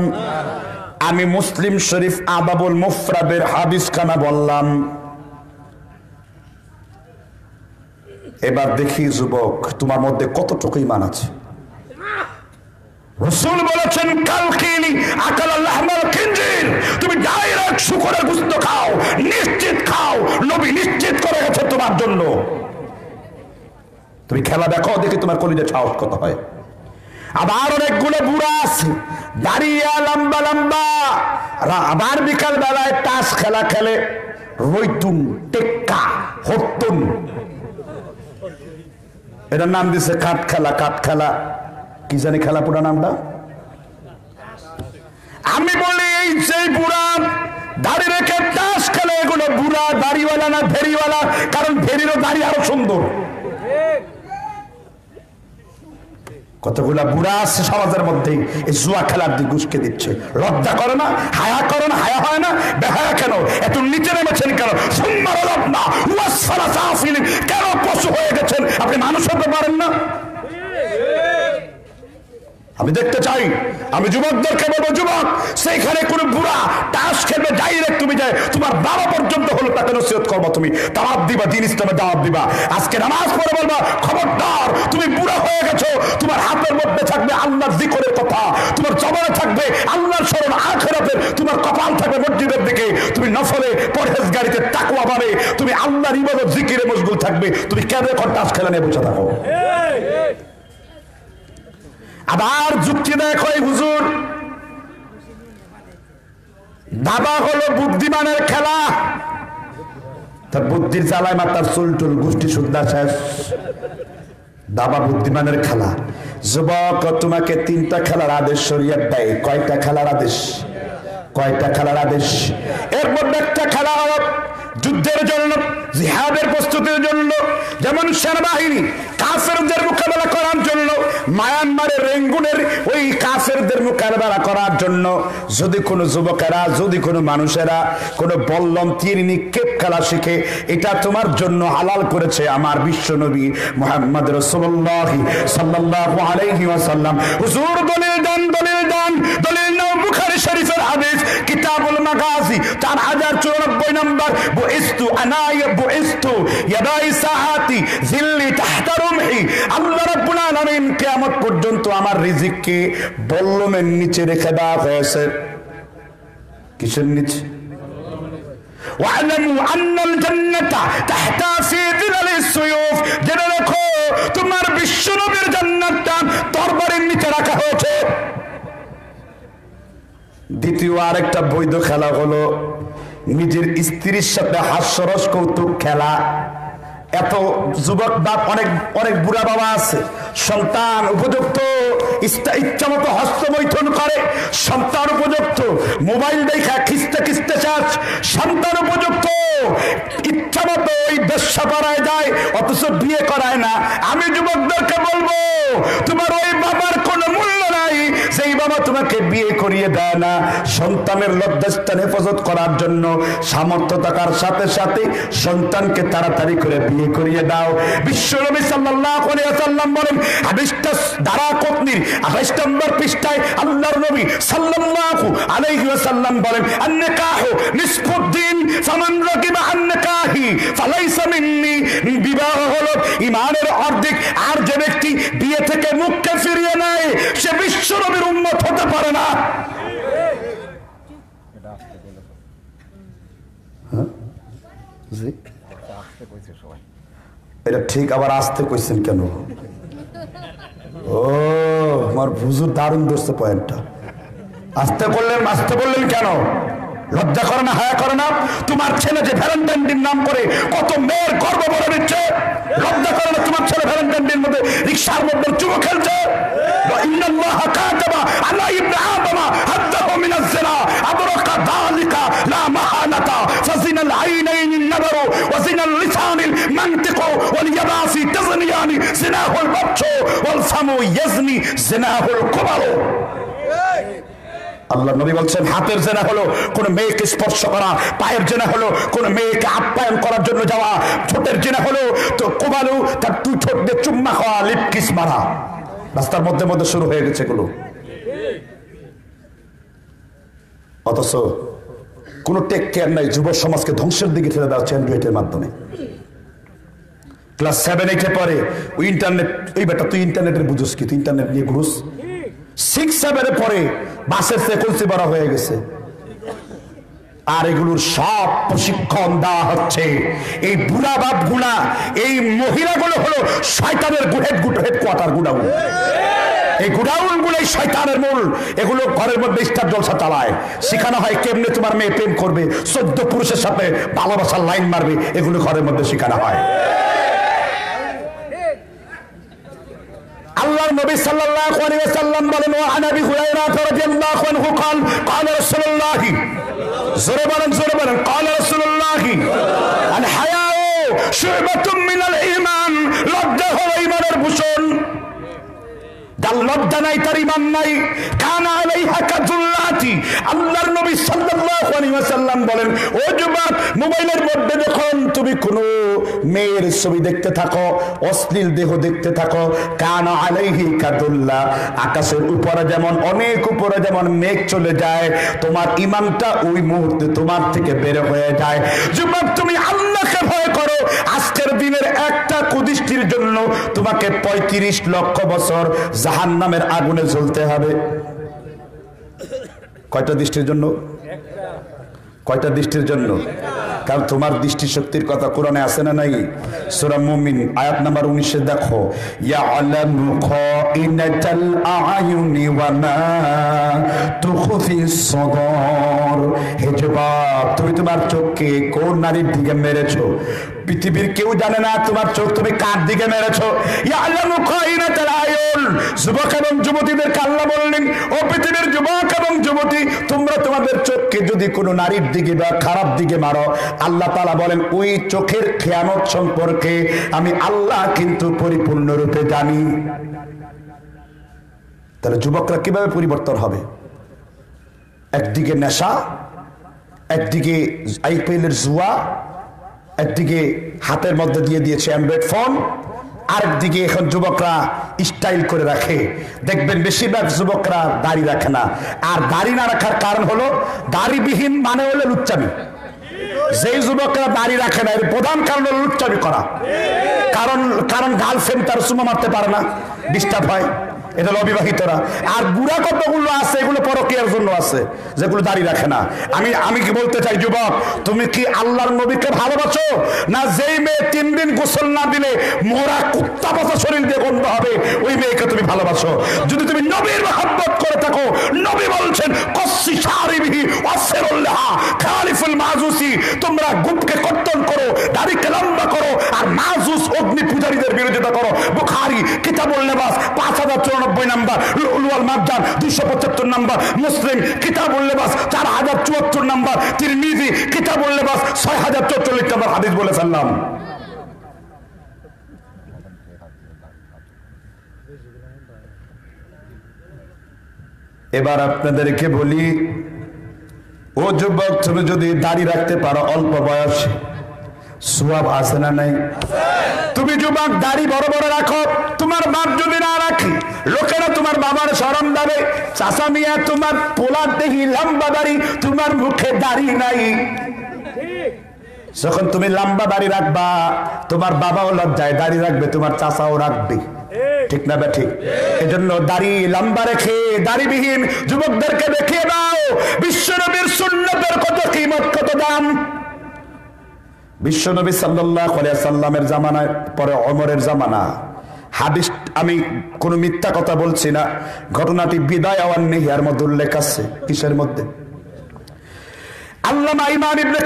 আমি মুসলিম শরীফ আবাবুল মুফরাদের হাদিস খানা বললাম। এবার দেখি যুবক, তোমার মধ্যে কতটুকু ইমান আছে? রসুল বলেছেন, কালকিনি আকাল আল্লাহমাল খিনজির। তুমি ডাইরেক্ট শুকরের গুস্ত খাও, নিশ্চিত খাও, নবী নিশ্চিত করে গেছে তোমার জন্য। তুমি খেলা দেখো, দেখি তোমার কলিজে সাহস কত হয়। আবার অনেকগুলো বুড়া আছে, দাঁড়িয়ে লম্বা লম্বা। আবার বিকাল বেলায় তাস খেলা খেলে রৈতুন টেক্কা হতুন এটার নাম দিছে কাঠ খেলা কাঠ খেলা। কি জানি খেলা পুরা নামটা? আমি বলি, এই সেই বুড়া দাড়ি রেখে তাস খেলে, এগুলো বুড়া, দাড়িওয়ালা না ভেরিওয়ালা কারণ ভেরিরও দাড়ি আরও সুন্দর। কতগুলা বুড়া আছে সমাজের মধ্যে এই জুয়া খেলার দিকে উস্কে দিচ্ছে। লজ্জা করে না? হায়া করে না? হায়া হয় না? বেহায়া কেন? এত নিচে নেমেছেন কেন? লাভ না। কেন পশু হয়ে গেছেন? আপনি মানুষ হতে পারেন না? আমি দেখতে চাই, আমি যুবকদেরকে বলব, যুবক, সেইখানে কোনো বুড়া তাস খেলবে ডাইরেক্ট তুমি যায় তোমার বাবা পর্যন্ত হলো, তাকে নসিহত করব তুমি। দাওয়াত দিবা, দিন ইসলামে দাওয়াত দিবা। আজকে নামাজ পড়ে বলবা, খবরদার, তুমি বুড়া হয়ে গেছো, তোমার হাতের মধ্যে থাকবে আল্লাহর জিকরের কথা, তোমার জবানে থাকবে আল্লাহর স্মরণ আখেরাতের, তোমার কপাল থাকবে মসজিদের দিকে। তুমি নফলে পরহেজ গাড়িতে তাকুয়া বাড়ে তুমি আল্লাহর ইবাদত জিকিরে মশগুল থাকবে। তুমি কেন এখন তাস খেলা নিয়ে বসে থাকো? আবার যুক্তি এই হুজুর। দাবা হলো বুদ্ধিমানের খেলা। তার বুদ্ধির চালায় মাতার চুলটুল গোষ্ঠী সুদ্ধা শেষ। দাবা বুদ্ধিমানের খেলা। যুবক, তোমাকে তিনটা খেলার আদেশ শরীয়ত দেয়। কয়টা খেলার আদেশ? কয়টা খেলার আদেশ? এর মধ্যে একটা খেলা হলো যুদ্ধের জন্য, জিহাদের প্রস্তুতির জন্য। যেমন সেনাবাহিনী, কাফেরদের মোকাবেলা করার জন্য। মায়ানমারের রেঙ্গুনের ওই কাফেরদের মোকাবেলা করার জন্য যদি কোনো যুবকেরা, যদি কোনো মানুষেরা কোনো বল্লম তীর নিক্ষেপ খেলা শিখে, এটা তোমার জন্য হালাল করেছে আমার বিশ্বনবী মোহাম্মদ রসুল্লাহ সাল্লাল্লাহু আলাইহি ওয়াসাল্লাম। হুজুর, দলিল দান দলিল দান, দলিল নাও বুখারী শরীফের হাদিস, কিতাবুল মাগাজি 4094 নম্বর, বুইস্তু আনায়া, বুইস্তু ইয়াদাই সাহাতি জিল্লি তাহতা রুমহি আল্লাহ রাব্বুল আলামিন কিয়ামত পর্যন্ত আমার রিজিককে বল্লমের নিচে রেখে দেওয়া হয়েছে কিসের নিচে واعلموا ان الجنه تحت في ظلال السيوف জেনে রাখো তোমার বিশ্বনবীর জান্নাতটা তরবারির নিচে রাখা হয়েছে দ্বিতীয় আরেকটা বৈধ খেলা হলো নিজের স্ত্রীর সাথে হাস্যরস কৌতুক খেলা এত যুবক বাপ অনেক অনেক বুড়া বাবা আছে সন্তান উপযুক্ত, ইচ্ছা মতো হস্তমৈথুন করে, সন্তান উপযুক্ত, মোবাইল দেখা খিস্তে খিস্তে চাষ সন্তান উপযুক্ত, ইচ্ছা মতো ওই ব্যবসা করায় যায়, অথচ বিয়ে করায় না। আমি যুবকদেরকে বলব, তোমার ওই বাবার কোনো মূল্য নাই, সেই বাবা তোমাকে বিয়ে করিয়ে দেয় না। সন্তানের লজ্জাস্থান হেফাজত করার জন্য সামর্থ্য থাকার সাথে সাথে সন্তানকে তাড়াতাড়ি করে বিয়ে করিয়ে দাও। বিশ্বনবী সাল্লাল্লাহু আলাইহি ওয়াসাল্লাম বলেন হাদিসটা দ্বারা কতনির 28 নম্বর পৃষ্ঠায় আল্লাহর নবী সাল্লাল্লাহু আলাইহি ওয়াসাল্লাম বলেন আন-নিকাহু নিসফুদ্দিন ফামান রাকিবা আন-নিকাহি ফালাইসা মিন্নি। বিবাহ হলো ঈমানের অর্ধেক আর যে ব্যক্তি বিয়ে থেকে মুখকে ফিরিয়ে নেয় সে উম্মত হতে পারে না। হ্যাঁ? এটা ঠিক আবার আসতে কইছেন কেন? ও আমার ভুজুর দারুণ ধরছে পয়েন্টটা আসতে বললেন আসতে বললেন কেন? লজ্জা করে না, হায়া করে না। তোমার ছেলে যে ভ্যালেন্টাইন দিন নাম করে কত মেয়ের গর্ব বলে দিচ্ছে। লজ্জা করে না, তোমার ছেলে ভ্যালেন্টাইন দিন মধ্যে রিক্সার মধ্যে চুমো খেলছে। ইন্নাল্লাহ কাতাবা আলা ইবনে আদম হাদ্দাহু মিন আল্লাহ নবী বলছেন, হাতের জেনা হলো কোন মেয়েকে স্পর্শ করা, পায়ের জেনা হলো কোন মেয়েকে আপ্যায়ন করার জন্য যাওয়া, ঠোঁটের জেনা হলো তো কোবালু তার দুই ঠোঁট দিয়ে চুম্মা খাওয়া লিপকিস মারা। রাস্তার মধ্যে মধ্যে শুরু হয়ে গেছে এগুলো। অথচ কোন টেক কেয়ার নাই, যুব সমাজকে ধ্বংসের দিকে ঠেলে দেওয়া হচ্ছে মাধ্যমে। ক্লাস সেভেন এইটে পরে ওই ইন্টারনেট ওই বেটা তুই ইন্টারনেটের বুঝোস কি? তুই ইন্টারনেট নিয়ে ঘুরুস? সিক্স সেভেনে পরে বাসের ফ্রিকোয়েন্সি বাড়া হয়ে গেছে। আর এগুলোর সব প্রশিক্ষণ দেওয়া হচ্ছে। এই বুড়া বাপগুলা এই মহিলাগুলো হলো শয়তানের হেড হেডকোয়ার্টার গুডাউন। এই গুডাউনগুলো এই শয়তানের মূল। এগুলো ঘরের মধ্যে স্টার জলসা চালায়। শেখানো হয় কেমনে তোমার মেয়ে প্রেম করবে, চোদ্দ পুরুষের সাথে ভালোবাসার লাইন মারবে। এগুলো ঘরের মধ্যে শেখানো হয়। الله النبي صلى الله عليه وسلم بلن وعن أبي هريرة رضي الله عنه قال قال رسول الله زربا زربا قال رسول الله الحياء شعبة من الإيمان لده إيمان البشر যার লজ্জা নাই তার ইমান নাই অশ্লীল দেহ দেখতে থাকো, কানা আকাশের উপরে যেমন, অনেক উপরে যেমন মেঘ চলে যায়, তোমার ইমানটা ওই মুহূর্তে তোমার থেকে বের হয়ে যায়। যুবক, তুমি আল্লাহকে ভয় করো আজকের দিনের একটা কুদৃষ্টির জন্য তোমাকে পঁয়ত্রিশ লক্ষ বছর জাহান নামের আগুনে জ্বলতে হবে। কয়টা দৃষ্টির জন্য? কয়টা দৃষ্টির জন্য? কারণ তোমার দৃষ্টি শক্তির কথা কোরআনে আছে না নাই? সূরা মুমিন, আয়াত নাম্বার 19 এ দেখো, ইয়ালামু খাইনাতাল আয়ুনি ওয়া মা তুখফি সদর হে যুবক তুমি তোমার চোখকে কোন নারীর দিকে মেরেছো? পৃথিবীর কেউ জানে না তোমার চোখ তুমি কার দিকে মেরেছো? ইয়া ইয়ালামু খাইনাতাল আয়ুন। যুবক এবং যুবতীদেরকে আল্লাহ বললেন, ও পৃথিবীর যুবক এবং যুবতী, তোমরা তোমাদের চোখকে যদি কোনো নারীর দিকে বা খারাপ দিকে মারো। আল্লাহ তালা বলেন, ওই চোখের খেয়ানত সম্পর্কে আমি আল্লাহ কিন্তু পরিপূর্ণরূপে জানি। তাহলে যুবকরা কীভাবে পরিবর্তন হবে? একদিকে নেশা, একদিকে আইপিএল এর জুয়া, একদিকে হাতের মধ্যে দিয়ে দিয়েছে অ্যান্ড্রয়েড ফোন আরেকদিকে এখন যুবকরা স্টাইল করে রাখে। দেখবেন বেশিরভাগ যুবকরা দাড়ি রাখে না। আর দাড়ি না রাখার কারণ হলো, দাড়িবিহীন মানে হলো লুচ্চামি। যেই যুবকরা দাড়ি রাখে না, এর প্রধান কারণ হলো লুচ্চামি করা। কারণ কারণ গার্লফ্রেন্ড তার সুমা মারতে পারে না ডিস্টার্ব হয়। এটা হলো অবিবাহিতরা আর বুড়া কতগুলো আছে, এগুলো পরকিয়ার জন্য আছে, যেগুলো দাড়ি রাখে না। আমি আমি কি বলতে চাই, যুবক, তুমি কি আল্লাহর নবীকে ভালোবাসো? না যেই মেয়ে তিন দিন গোসল না দিলে মোরা কুত্তা পচা শরীর দিয়ে গন্ধ হবে, ওই মেয়েকে তুমি ভালোবাসো। যদি তুমি নবীর মহাব্বত করে থাকো, নবী বলছেন, কসি সারিবিহি অসেরুল্লাহ খালিফুল মাজুসি তোমরা গুপকে কর্তন করো, দাড়িকে লম্বা করো, আর মাজুস অগ্নি বিরোধিতা করো। বুখারি কিতাবুল লেবাস, পাঁচ হাজার চুরানব্বই নাম্বার লুলুয়াল মাজ্জান দুইশো পঁচাত্তর নাম্বার, মুসলিম কিতাবুল লেবাস, চার হাজার চুয়াত্তর নাম্বার, তিরমিজি কিতাবুল লেবাস, ছয় হাজার চৌচল্লিশ নাম্বার হাদিস বলে ফেললাম। এবার আপনাদেরকে বলি, ও যুবক তুমি যদি দাড়ি রাখতে পারো, অল্প বয়সে সুয়াব আছে না নাই? তুমি যুবক, দাড়ি বড় বড় রাখো। তোমার বাপ যদি না রাখি, লোকেরা তোমার বাবার স্মরণ দেবে। চাষা মিয়া, তোমার পোলার দেখি লম্বা দাড়ি, তোমার মুখে দাড়ি নাই। যখন তুমি লম্বা দাড়ি রাখবা, তোমার বাবাও লজ্জায় দাড়ি রাখবে, তোমার চাচাও রাখবে। ঠিক না ঠিক এজন্য দাড়ি লম্বা রেখে, দাড়িবিহীন যুবকদেরকে দেখিয়ে দাও, বিশ্বনবীর সুন্নতের কত কিমত, কত দাম? বিশ্বনবী সাল্লাহ সাল্লামের জামানায়, পরে অমরের জামানা। হাদিস, আমি কোনো মিথ্যা কথা বলছি না। ঘটনাটি বিদায় আওয়ান নেহিয়ার মধ্যে উল্লেখ আছে। কিসের মধ্যে?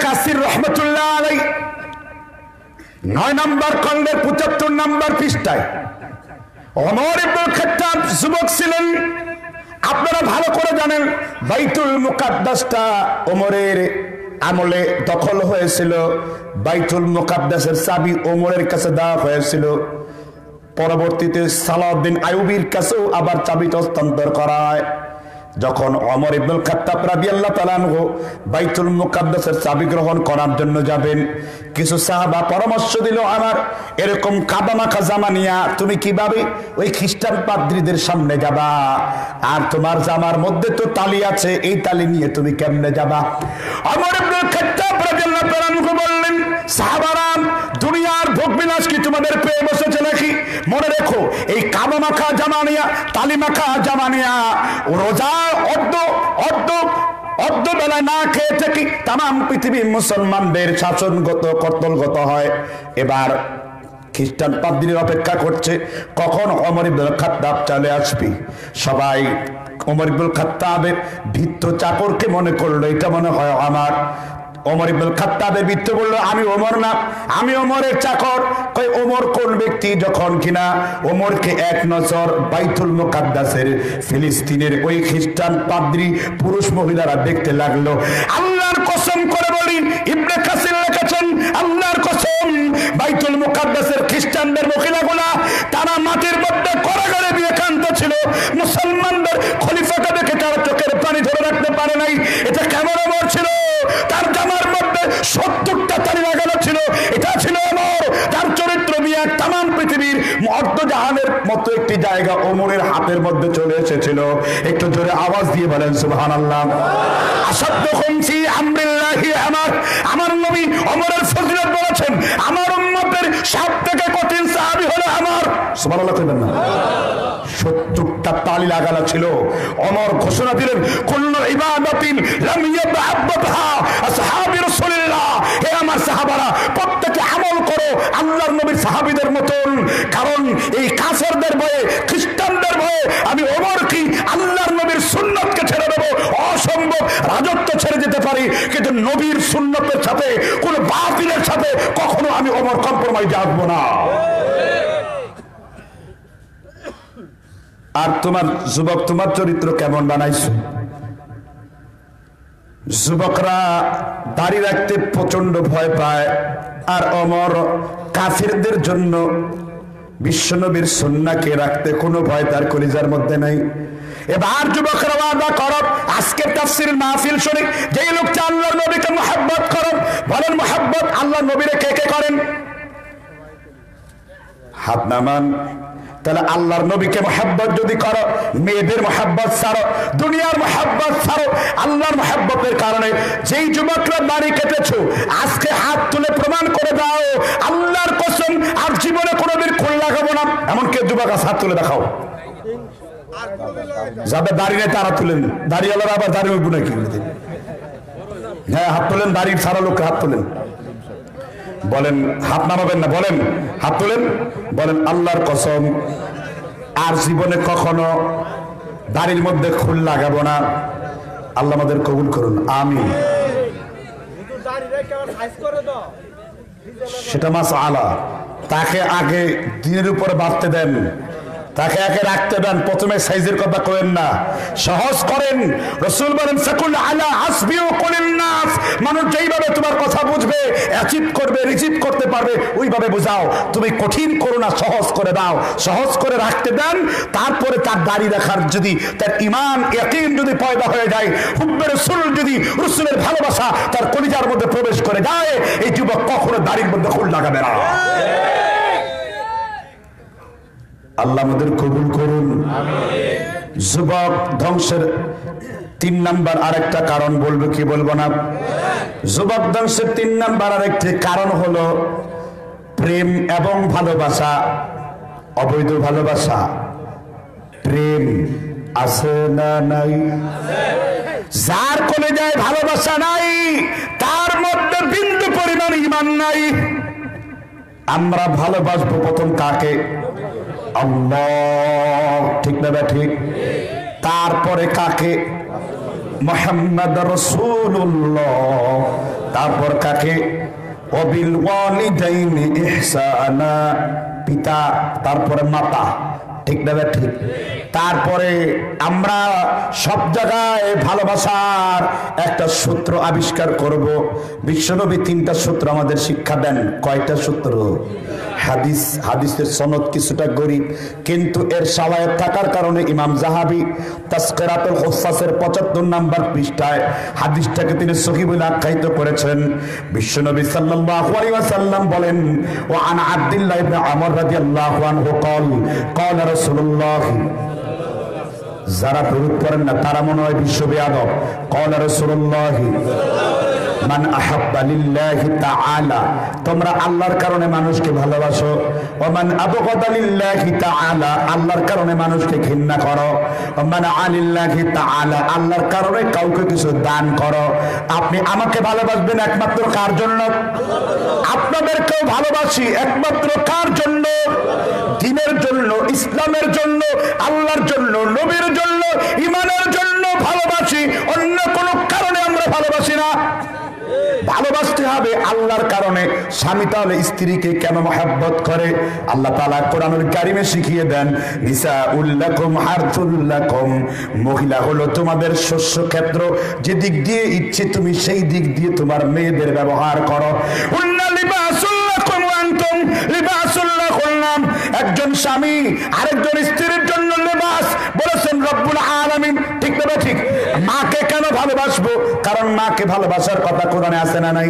কাসির রহমতুল্লাহ নয় পঁচাত্তর অমর যুবক ছিলেন। আপনারা ভালো করে জানেন, বাইতুল মুকাদ্দাসটা ওমরের আমলে দখল হয়েছিল। বাইতুল মোকাদ্দাসের চাবি ওমরের কাছে দেওয়া হয়েছিল। পরবর্তীতে সালাউদ্দিন আয়ুবির কাছেও আবার চাবি হস্তান্তর করা হয়। যখন অমর ইবনুল খাত্তাব রাদিয়াল্লাহু তাআলা আনহু বাইতুল মুকাদ্দাসের চাবি গ্রহণ করার জন্য যাবেন, কিছু সাহাবা পরামর্শ দিল, আমার এরকম কাদা মাখা জামা নিয়া তুমি কীভাবে ওই খ্রিস্টান পাদ্রীদের সামনে যাবা? আর তোমার জামার মধ্যে তো তালি আছে, এই তালি নিয়ে তুমি কেমনে যাবা? অমর ইবনুল খাত্তাব রাদিয়াল্লাহু তাআলা আনহু বললেন সাহাবারাম দুনিয়ার ভোগ বিলাস কি তোমাদের পেয়ে বসেছে নাকি? মনে রেখো, এই কাবা মাখা জামা নিয়া তালি মাখা জামা নিয়া রোজা অর্ধ অর্ধ বেলা না খেয়ে থাকি তাম পৃথিবী মুসলমানদের শাসনগত, কর্তলগত হয়। এবার খ্রিস্টান পাদ্রীর অপেক্ষা করছে, কখন অমর ইবুল খাত্তাব চলে আসবি? সবাই অমর ইবুল খাত্তাবের ভিত্ত চাকরকে মনে করল, এটা মনে হয় আমার। ওমর ইবুল খাত্তাবের বৃত্ত বলল, আমি ওমর না, আমি ওমরের চাকর। কই ওমর কোন ব্যক্তি যখন কিনা ওমরকে এক নজর বাইতুল মুকাদ্দাসের ফিলিস্তিনের ওই খ্রিস্টান পাদ্রী পুরুষ মহিলারা দেখতে লাগল। আল্লাহর কসম করে বলি, ইবনে কাসির লিখেছেন, আল্লাহর কসম, বাইতুল মুকাদ্দাসের খ্রিস্টানদের মহিলাগুলা জায়গা ওমরের হাতের মধ্যে চলে এসেছিল। একটু জোরে আওয়াজ দিয়ে বলেন সুহান আল্লাহ আমার আমার নবী অমরের ফজিলত বলেছেন, আমার সব থেকে কঠিন সাহাবি হলো আমার। সুবহানাল্লাহ না। তালি লাগানো ছিল। অমর ঘোষণা দিলেন আমার সাহাবারা, প্রত্যেকে আমল করো আল্লাহর নবীর সাহাবীদের মতন। কারণ এই ভয়ে, খ্রিস্টানদের ভয়ে আমি আল্লাহর নবীর ছেড়ে রাজত্ব ছেড়ে যেতে পারি, কিন্তু সাথে, কোন বাতিলের সাথে কখনো আমি ওমর কম্প্রোমাইজে আসব না। আর তোমার যুবক তোমার চরিত্র কেমন বানাইছো? যুবকরা দাড়ি রাখতে প্রচণ্ড ভয় পায়, আর অমর কাফিরদের জন্য বিশ্বনবীর সন্নাকে রাখতে কোনো ভয় তার কলিজার মধ্যে নাই। এবার যুবকরা ওয়াদা করো আজকে তাফসির মাহফিল শুনি, যেই লোকটা আল্লাহর নবীকে মোহাব্বত করো বলেন মোহাব্বত আল্লাহ নবীরে কে কে করেন? হাত নামান তাহলে আল্লাহর নবীকে মোহাব্বত যদি করো, মেয়েদের মোহাব্বত ছাড়ো, দুনিয়ার মোহাব্বত ছাড়ো, আল্লাহর মোহাব্বতের কারণে যেই যুবকরা দাড়ি কেটেছো, আজকে হাত তুলে প্রমাণ করে দাও, আল্লাহর কসম আর জীবনে কোনোদিন খোল লাগাবো না। এমন কে যুবক আছে, হাত তুলে দেখাও। যাদের দাড়ি নেই, তারা তুলেন দাড়িওয়ালারা আবার দাড়ি উঠবো নাকি? হ্যাঁ হাত তোলেন, দাড়ির সারা লোককে হাত তোলেন। বলেন, হাত নামাবেন না, বলেন, হাত তোলেন, বলেন, আল্লাহর কসম, আর জীবনে কখনো দাড়ির মধ্যে খুল লাগাবো না। আল্লাহ আমাদের কবুল করুন আমি সেটা মাস আলা তাকে আগে দিনের উপরে বাড়তে দেন। তাকে একে রাখতে দেন, প্রথমে সাইজের কথা করেন না। সহজ করেন, রসুল বলেন সাকুল আলা আসবি ও করেন না মানুষ যেইভাবে তোমার কথা বুঝবে, অ্যাচিভ করবে রিচিভ করতে পারবে, ওইভাবে বুঝাও। তুমি কঠিন করো না, সহজ করে দাও। সহজ করে রাখতে দেন, তারপরে তার দাড়ি রাখার যদি, তার ইমান, ইয়াকিন যদি পয়দা হয়ে যায় হুব্বের রসুল যদি রসুলের ভালোবাসা তার কলিজার মধ্যে প্রবেশ করে যায়, এই যুবক কখনো দাড়ির মধ্যে খুল লাগাবে না। আল্লাহ আমাদের কবুল করুন। যুবক ধ্বংসের তিন নাম্বার আরেকটা কারণ বলব, কি বলব না? যুবক ধ্বংসের তিন নাম্বার আরেকটি কারণ হলো প্রেম এবং ভালোবাসা, অবৈধ ভালোবাসা। প্রেম আছে না নাই? যার কোলে যায় ভালোবাসা নাই, তার মধ্যে বিন্দু পরিমাণ ইমান নাই। আমরা ভালোবাসবো প্রথম কাকে? ঠিক না ঠিক? তারপরে কাকে? মোহাম্মদ রসুল্লাহ তারপর কাকে? অবিল পিতা, তারপরে মাতা। ঠিক না ঠিক? তারপরে আমরা সব জায়গায় ভালোবাসার একটা সূত্র আবিষ্কার করব। বিশ্বনবী তিনটা সূত্র আমাদের শিক্ষা দেন। কয়টা সূত্র? হাদিস হাদিসের সনদ কিছুটা গরিব কিন্তু এর সালায়ত থাকার কারণে ইমাম জাহাবি তাসকেরাতুল হোসাসের পঁচাত্তর নাম্বার পৃষ্ঠায় হাদিসটাকে তিনি সহি বলে আখ্যায়িত করেছেন বিশ্বনবী সাল্লাল্লাহু আলাইহি ওয়াসাল্লাম বলেন ও আন আব্দুল্লাহ ইবনে আমর রাদিয়াল্লাহু আনহু قال قال رسول الله যারা দরুদ করেন না, তারা মনে হয় বিশ্ব আদব কলারসুল্লাহি কাউকে কিছু দান করো। আপনি আমাকে ভালোবাসবেন একমাত্র কার জন্য? আপনাদেরকেও ভালোবাসি একমাত্র কার জন্য? দিনের জন্য, ইসলামের জন্য, আল্লাহর জন্য, নবীর জন্য, ইমানের জন্য ভালোবাসি, অন্য কোনো কারণে আমরা ভালোবাসি না। ভালোবাসতে হবে আল্লাহর কারণে। স্বামী তাহলে স্ত্রীকে কেন মহাব্বত করে? আল্লাহ তালা কোরআনুল কারিমে শিখিয়ে দেন নিসা উল্লাকুম হারতুল্লাকুম মহিলা হলো তোমাদের শস্য ক্ষেত্র। যে দিক দিয়ে ইচ্ছে তুমি সেই দিক দিয়ে তোমার মেয়েদের ব্যবহার করো। উল্লা লিবাসুল্লাকুম আনতুম। লিবাসুল্লাকুম একজন স্বামী, আরেকজন স্ত্রীর জন্য লেবাস বলেছেন রব্বুল আলামিন। ঠিক না ঠিক? মাকে কেন ভালোবাসবো? কারণ মাকে ভালোবাসার কথা কোরআনে আছে না নাই?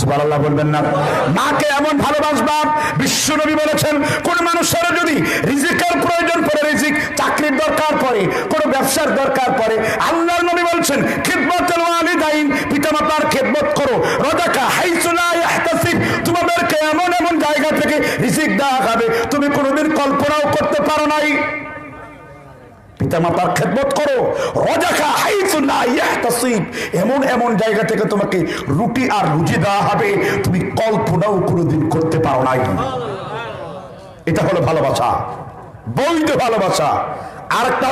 সুবার আল্লাহ বলবেন না। মাকে এমন ভালোবাসবা বিশ্বনবী বলেছেন, কোন মানুষের যদি রিজিকের প্রয়োজন পড়ে, রিজিক চাকরির দরকার পড়ে, কোনো ব্যবসার দরকার পড়ে, আল্লাহর নবী বলছেন খিদমত আলিদাইন পিতামাতার খেদমত করো। রদাকা হাইসুলাই তোমাদেরকে এমন এমন জায়গা থেকে রিজিক দেওয়া হবে তুমি কোনোদিন কল্পনাও করতে পারো নাই। পিতামাতার খেদমত করো। রজাকা হাইসুল্লাহ ইয়াহতাসিব। এমন এমন জায়গা থেকে তোমাকে রুটি আর রুজি দেওয়া হবে তুমি কল্পনাও কোনোদিন করতে পারো নাই। এটা হলো ভালোবাসা। বৈধ ভালোবাসা। আর একটা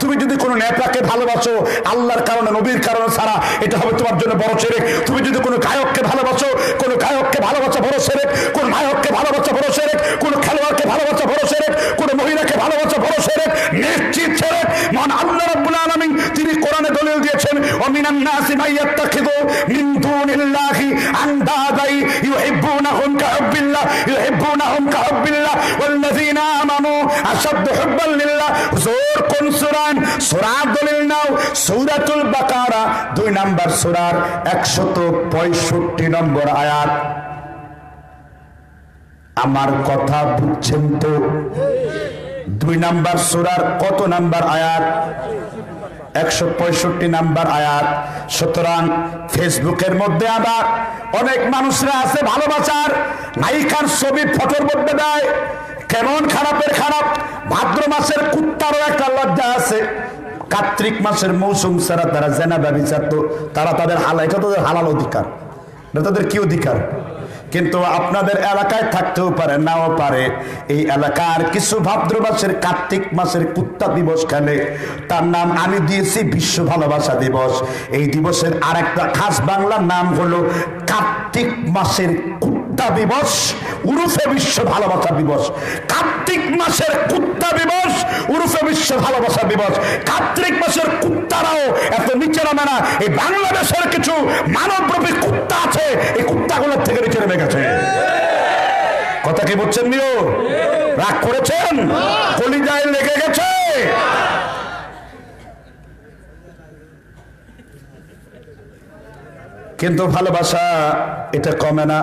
তুমি যদি কোনো আল্লাহর কারণে, নবীর কারণে ছাড়া, এটা হবে তোমার জন্য বড় তুমি যদি কোনো গায়ককে ভালোবাসো, কোনো গায়ককে ভালোবাসা বড় সেরেক, কোন সেরেক, কোন খেলোয়াড়কে ভালোবাসা বড় সেরেক, কোন মহিলাকে ভালোবাসা বড় সেরেক, নিশ্চিত তিনি কোরআনে ওমিনান নাসি মাইয়াত্তাখিযু মিন দুনিল্লাহি আনদাদাই ইউহিব্বুনাহুম কাহুব্বিল্লাহ ইউহিব্বুনাহুম কাহুব্বিল্লাহ ওয়াল্লাযীনা আমানু আশাদ্দু হুব্বান লিল্লাহ জোর কোন সূরা? সূরা দলিল নাও। সূরাতুল বাকারা, দুই নাম্বার সূরার 165 নম্বর আয়াত। আমার কথা বুঝছেন তো? দুই নাম্বার সুরার কত নাম্বার আয়াত? একশো পঁয়ষট্টি নাম্বার আয়াত। সুতরাং ফেসবুকের মধ্যে আবার অনেক মানুষরা আছে ভালোবাসার, নায়িকার ছবি, ফটোর মধ্যে দেয়। কেমন খারাপের খারাপ? ভাদ্র মাসের কুত্তারও একটা লজ্জা আছে। কার্তিক মাসের মৌসুম ছাড়া তারা জেনা ব্যবচার তো, তারা তাদের হালা এটা তাদের হালাল অধিকার। তাদের কি অধিকার? কিন্তু আপনাদের এলাকায় থাকতেও পারে, নাও পারে। এই এলাকার কিছু ভাদ্র মাসের কার্তিক মাসের কুত্তা দিবস খেলে, তার নাম আমি দিয়েছি বিশ্ব ভালোবাসা দিবস। এই দিবসের আরেকটা খাস বাংলার নাম হলো কার্তিক মাসের কুত্তা দিবস, উরুফে বিশ্ব ভালোবাসা দিবস। কার্তিক মাসের কুত্তা দিবস, উরুফে বিশ্ব ভালোবাসা দিবস। কার্তিক মাসের কুত্তারাও এত নিচে নামে না। এই বাংলাদেশের কিছু মানবরূপী কুত্তা আছে, এই কুত্তাগুলোর থেকে নিচে নেমে গেছে কথা কি বলছেন মিয়র রাগ করেছেন? কলিজায় লেগে গেছে? কিন্তু ভালোবাসা, এটা কমে না।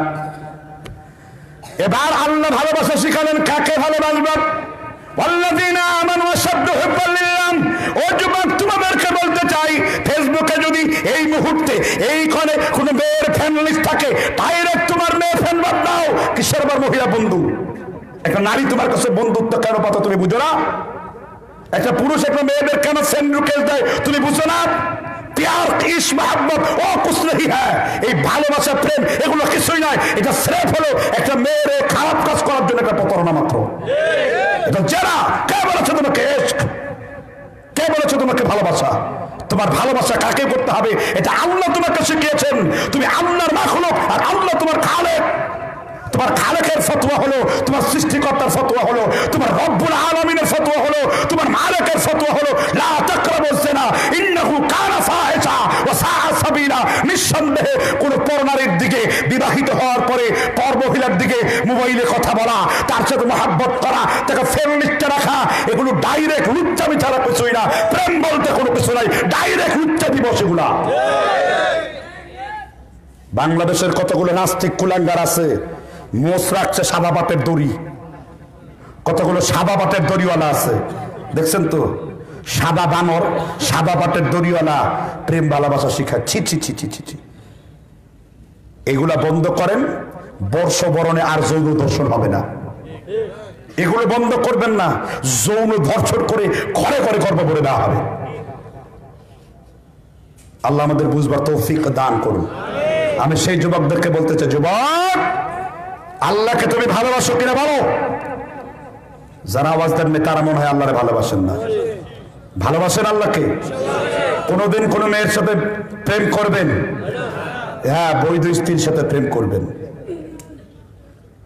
এবার আল্লাহ ভালোবাসা শিখালেন, কাকে ভালোবাসবেন আল্লাহ আমার শব্দ ও যুবক, তোমাদেরকে বলতে চাই ফেসবুকে যদি এই মুহূর্তে এইখানে কোনো মেয়ের ফ্যান লিস্ট থাকে ডাইরেক্ট তোমার মেয়ে ফ্যান বাদ দাও। কিসের আবার মহিলা বন্ধু? একটা নারী তোমার কাছে বন্ধুত্ব কেন পাতা তুমি বুঝো না? একটা পুরুষ, একটা মেয়েদের কেন ফ্যান রিকোয়েস্ট দেয় তুমি বুঝো না? হ্যাঁ এগুলো এটা একটা খারাপ কাজ করার জন্য একটা কে তোমাকে কে তোমাকে ভালোবাসা? তোমার ভালোবাসা কাকে করতে হবে? এটা আল্লাহ তোমাকে শিখিয়েছেন। তুমি আল্লাহর হলো আর আল্লাহ তোমার খালেক। তোমার খালেকের ফতোয়া হলো, তোমার সৃষ্টিকর্তার ফতোয়া হলো, তোমার রব্বুল আলমিনের ফতোয়া হলো, তোমার মালেকের ফতোয়া হলো। লা তাকরাবু জিনা ইন্নাহু কানা ফাহিশা ওয়া সাআ সাবিলা। নিঃসন্দেহে কোন পরনারীর দিকে বিবাহিত হওয়ার পরে পর মহিলার দিকে মোবাইলে কথা বলা, তার সাথে মহাব্বত করা, তাকে ফেমিনিস্টে রাখা, এগুলো ডাইরেক্ট লুচ্চামি ছাড়া কিছুই না। প্রেম বলতে কোনো কিছু নাই। ডাইরেক্ট লুচ্চা দিবস এগুলা। বাংলাদেশের কতগুলো নাস্তিক কুলাঙ্গার আছে? মোষ রাখছে সাদা পাটের দড়ি। কতগুলো সাদা পাটের দড়িওয়ালা আছে? দেখছেন তো? সাদা বানর, সাদা পাটের দড়িওয়ালা, প্রেম ভালোবাসা শিখা ছি ছি ছি ছি ছি ছি। এগুলা বন্ধ করেন বর্ষ বরণে আর যৌন দর্শন হবে না। এগুলো বন্ধ করবেন না, যৌন ধর্ষণ করে ঘরে ঘরে গর্ব করে দেওয়া হবে। আল্লাহ আমাদের বুঝবার তৌফিক দান করুন। আমি সেই যুবকদেরকে বলতে চাই, যুবক, আল্লাহকে তুমি ভালোবাসো কিনা বলো? যারা আওয়াজ দেননি, তারা মনে হয় আল্লাহরে ভালোবাসেন না। ভালোবাসেন আল্লাহকে? কোনোদিন কোনো মেয়ের সাথে প্রেম করবেন? হ্যাঁ বৈধ স্ত্রীর সাথে প্রেম করবেন।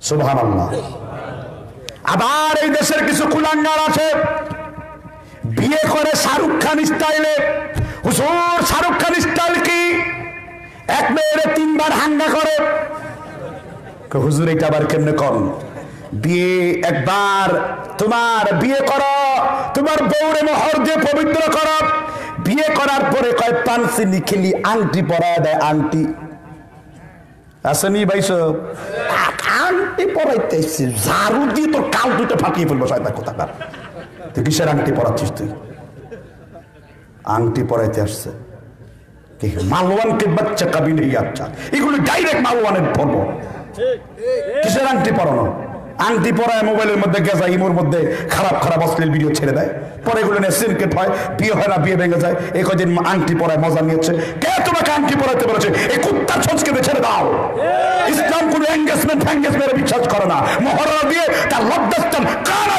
সুবহান আল্লাহ আবার এই দেশের কিছু কুলাঙ্গার আছে। বিয়ে করে শাহরুখ খান স্টাইলে। হুজুর, শাহরুখ খান স্টাইল কি? এক মেয়েরে তিনবার হাঙ্গা করে। হুজুর, এটা আবার কেমনে কম বিয়ে একবার তোমার বিয়ে করো তোমার বউরে মোহর দিয়ে পবিত্র করো। বিয়ে করার পরে কয় পানসি নিখিলি আংটি পরা দেয় আংটি। আসেনি আংটি পরাইতে এসছি ঝাড়ু দিয়ে তোর কাল দুটো ফাটিয়ে ফেলব সাহেব কোথাকার। তুই কিসের আংটি পরাচ্ছিস তুই? আংটি পরাইতে আসছে। মালওয়ানকে বাচ্চা কাবি নেই আচ্ছা। এগুলো ডাইরেক্ট মালওয়ানের পর্ব কিসের আংটি পরানো? আংটি পরায় মোবাইলের মধ্যে, গেজা ইমোর মধ্যে খারাপ খারাপ অশ্লীল ভিডিও ছেড়ে দেয়। পরে এগুলো নিয়ে সিনকেট হয়, বিয়ে হয় না, বিয়ে ভেঙে যায়। এই কদিন আংটি পরায় মজা নিয়েছে। কে তোমাকে আংটি পরাতে বলেছে? এই কুত্তার সংস্কৃতি ছেড়ে দাও। ইসলাম কোন এঙ্গেজমেন্ট বিশ্বাস করে না। দিয়ে তার লব্ধস্থান, কারা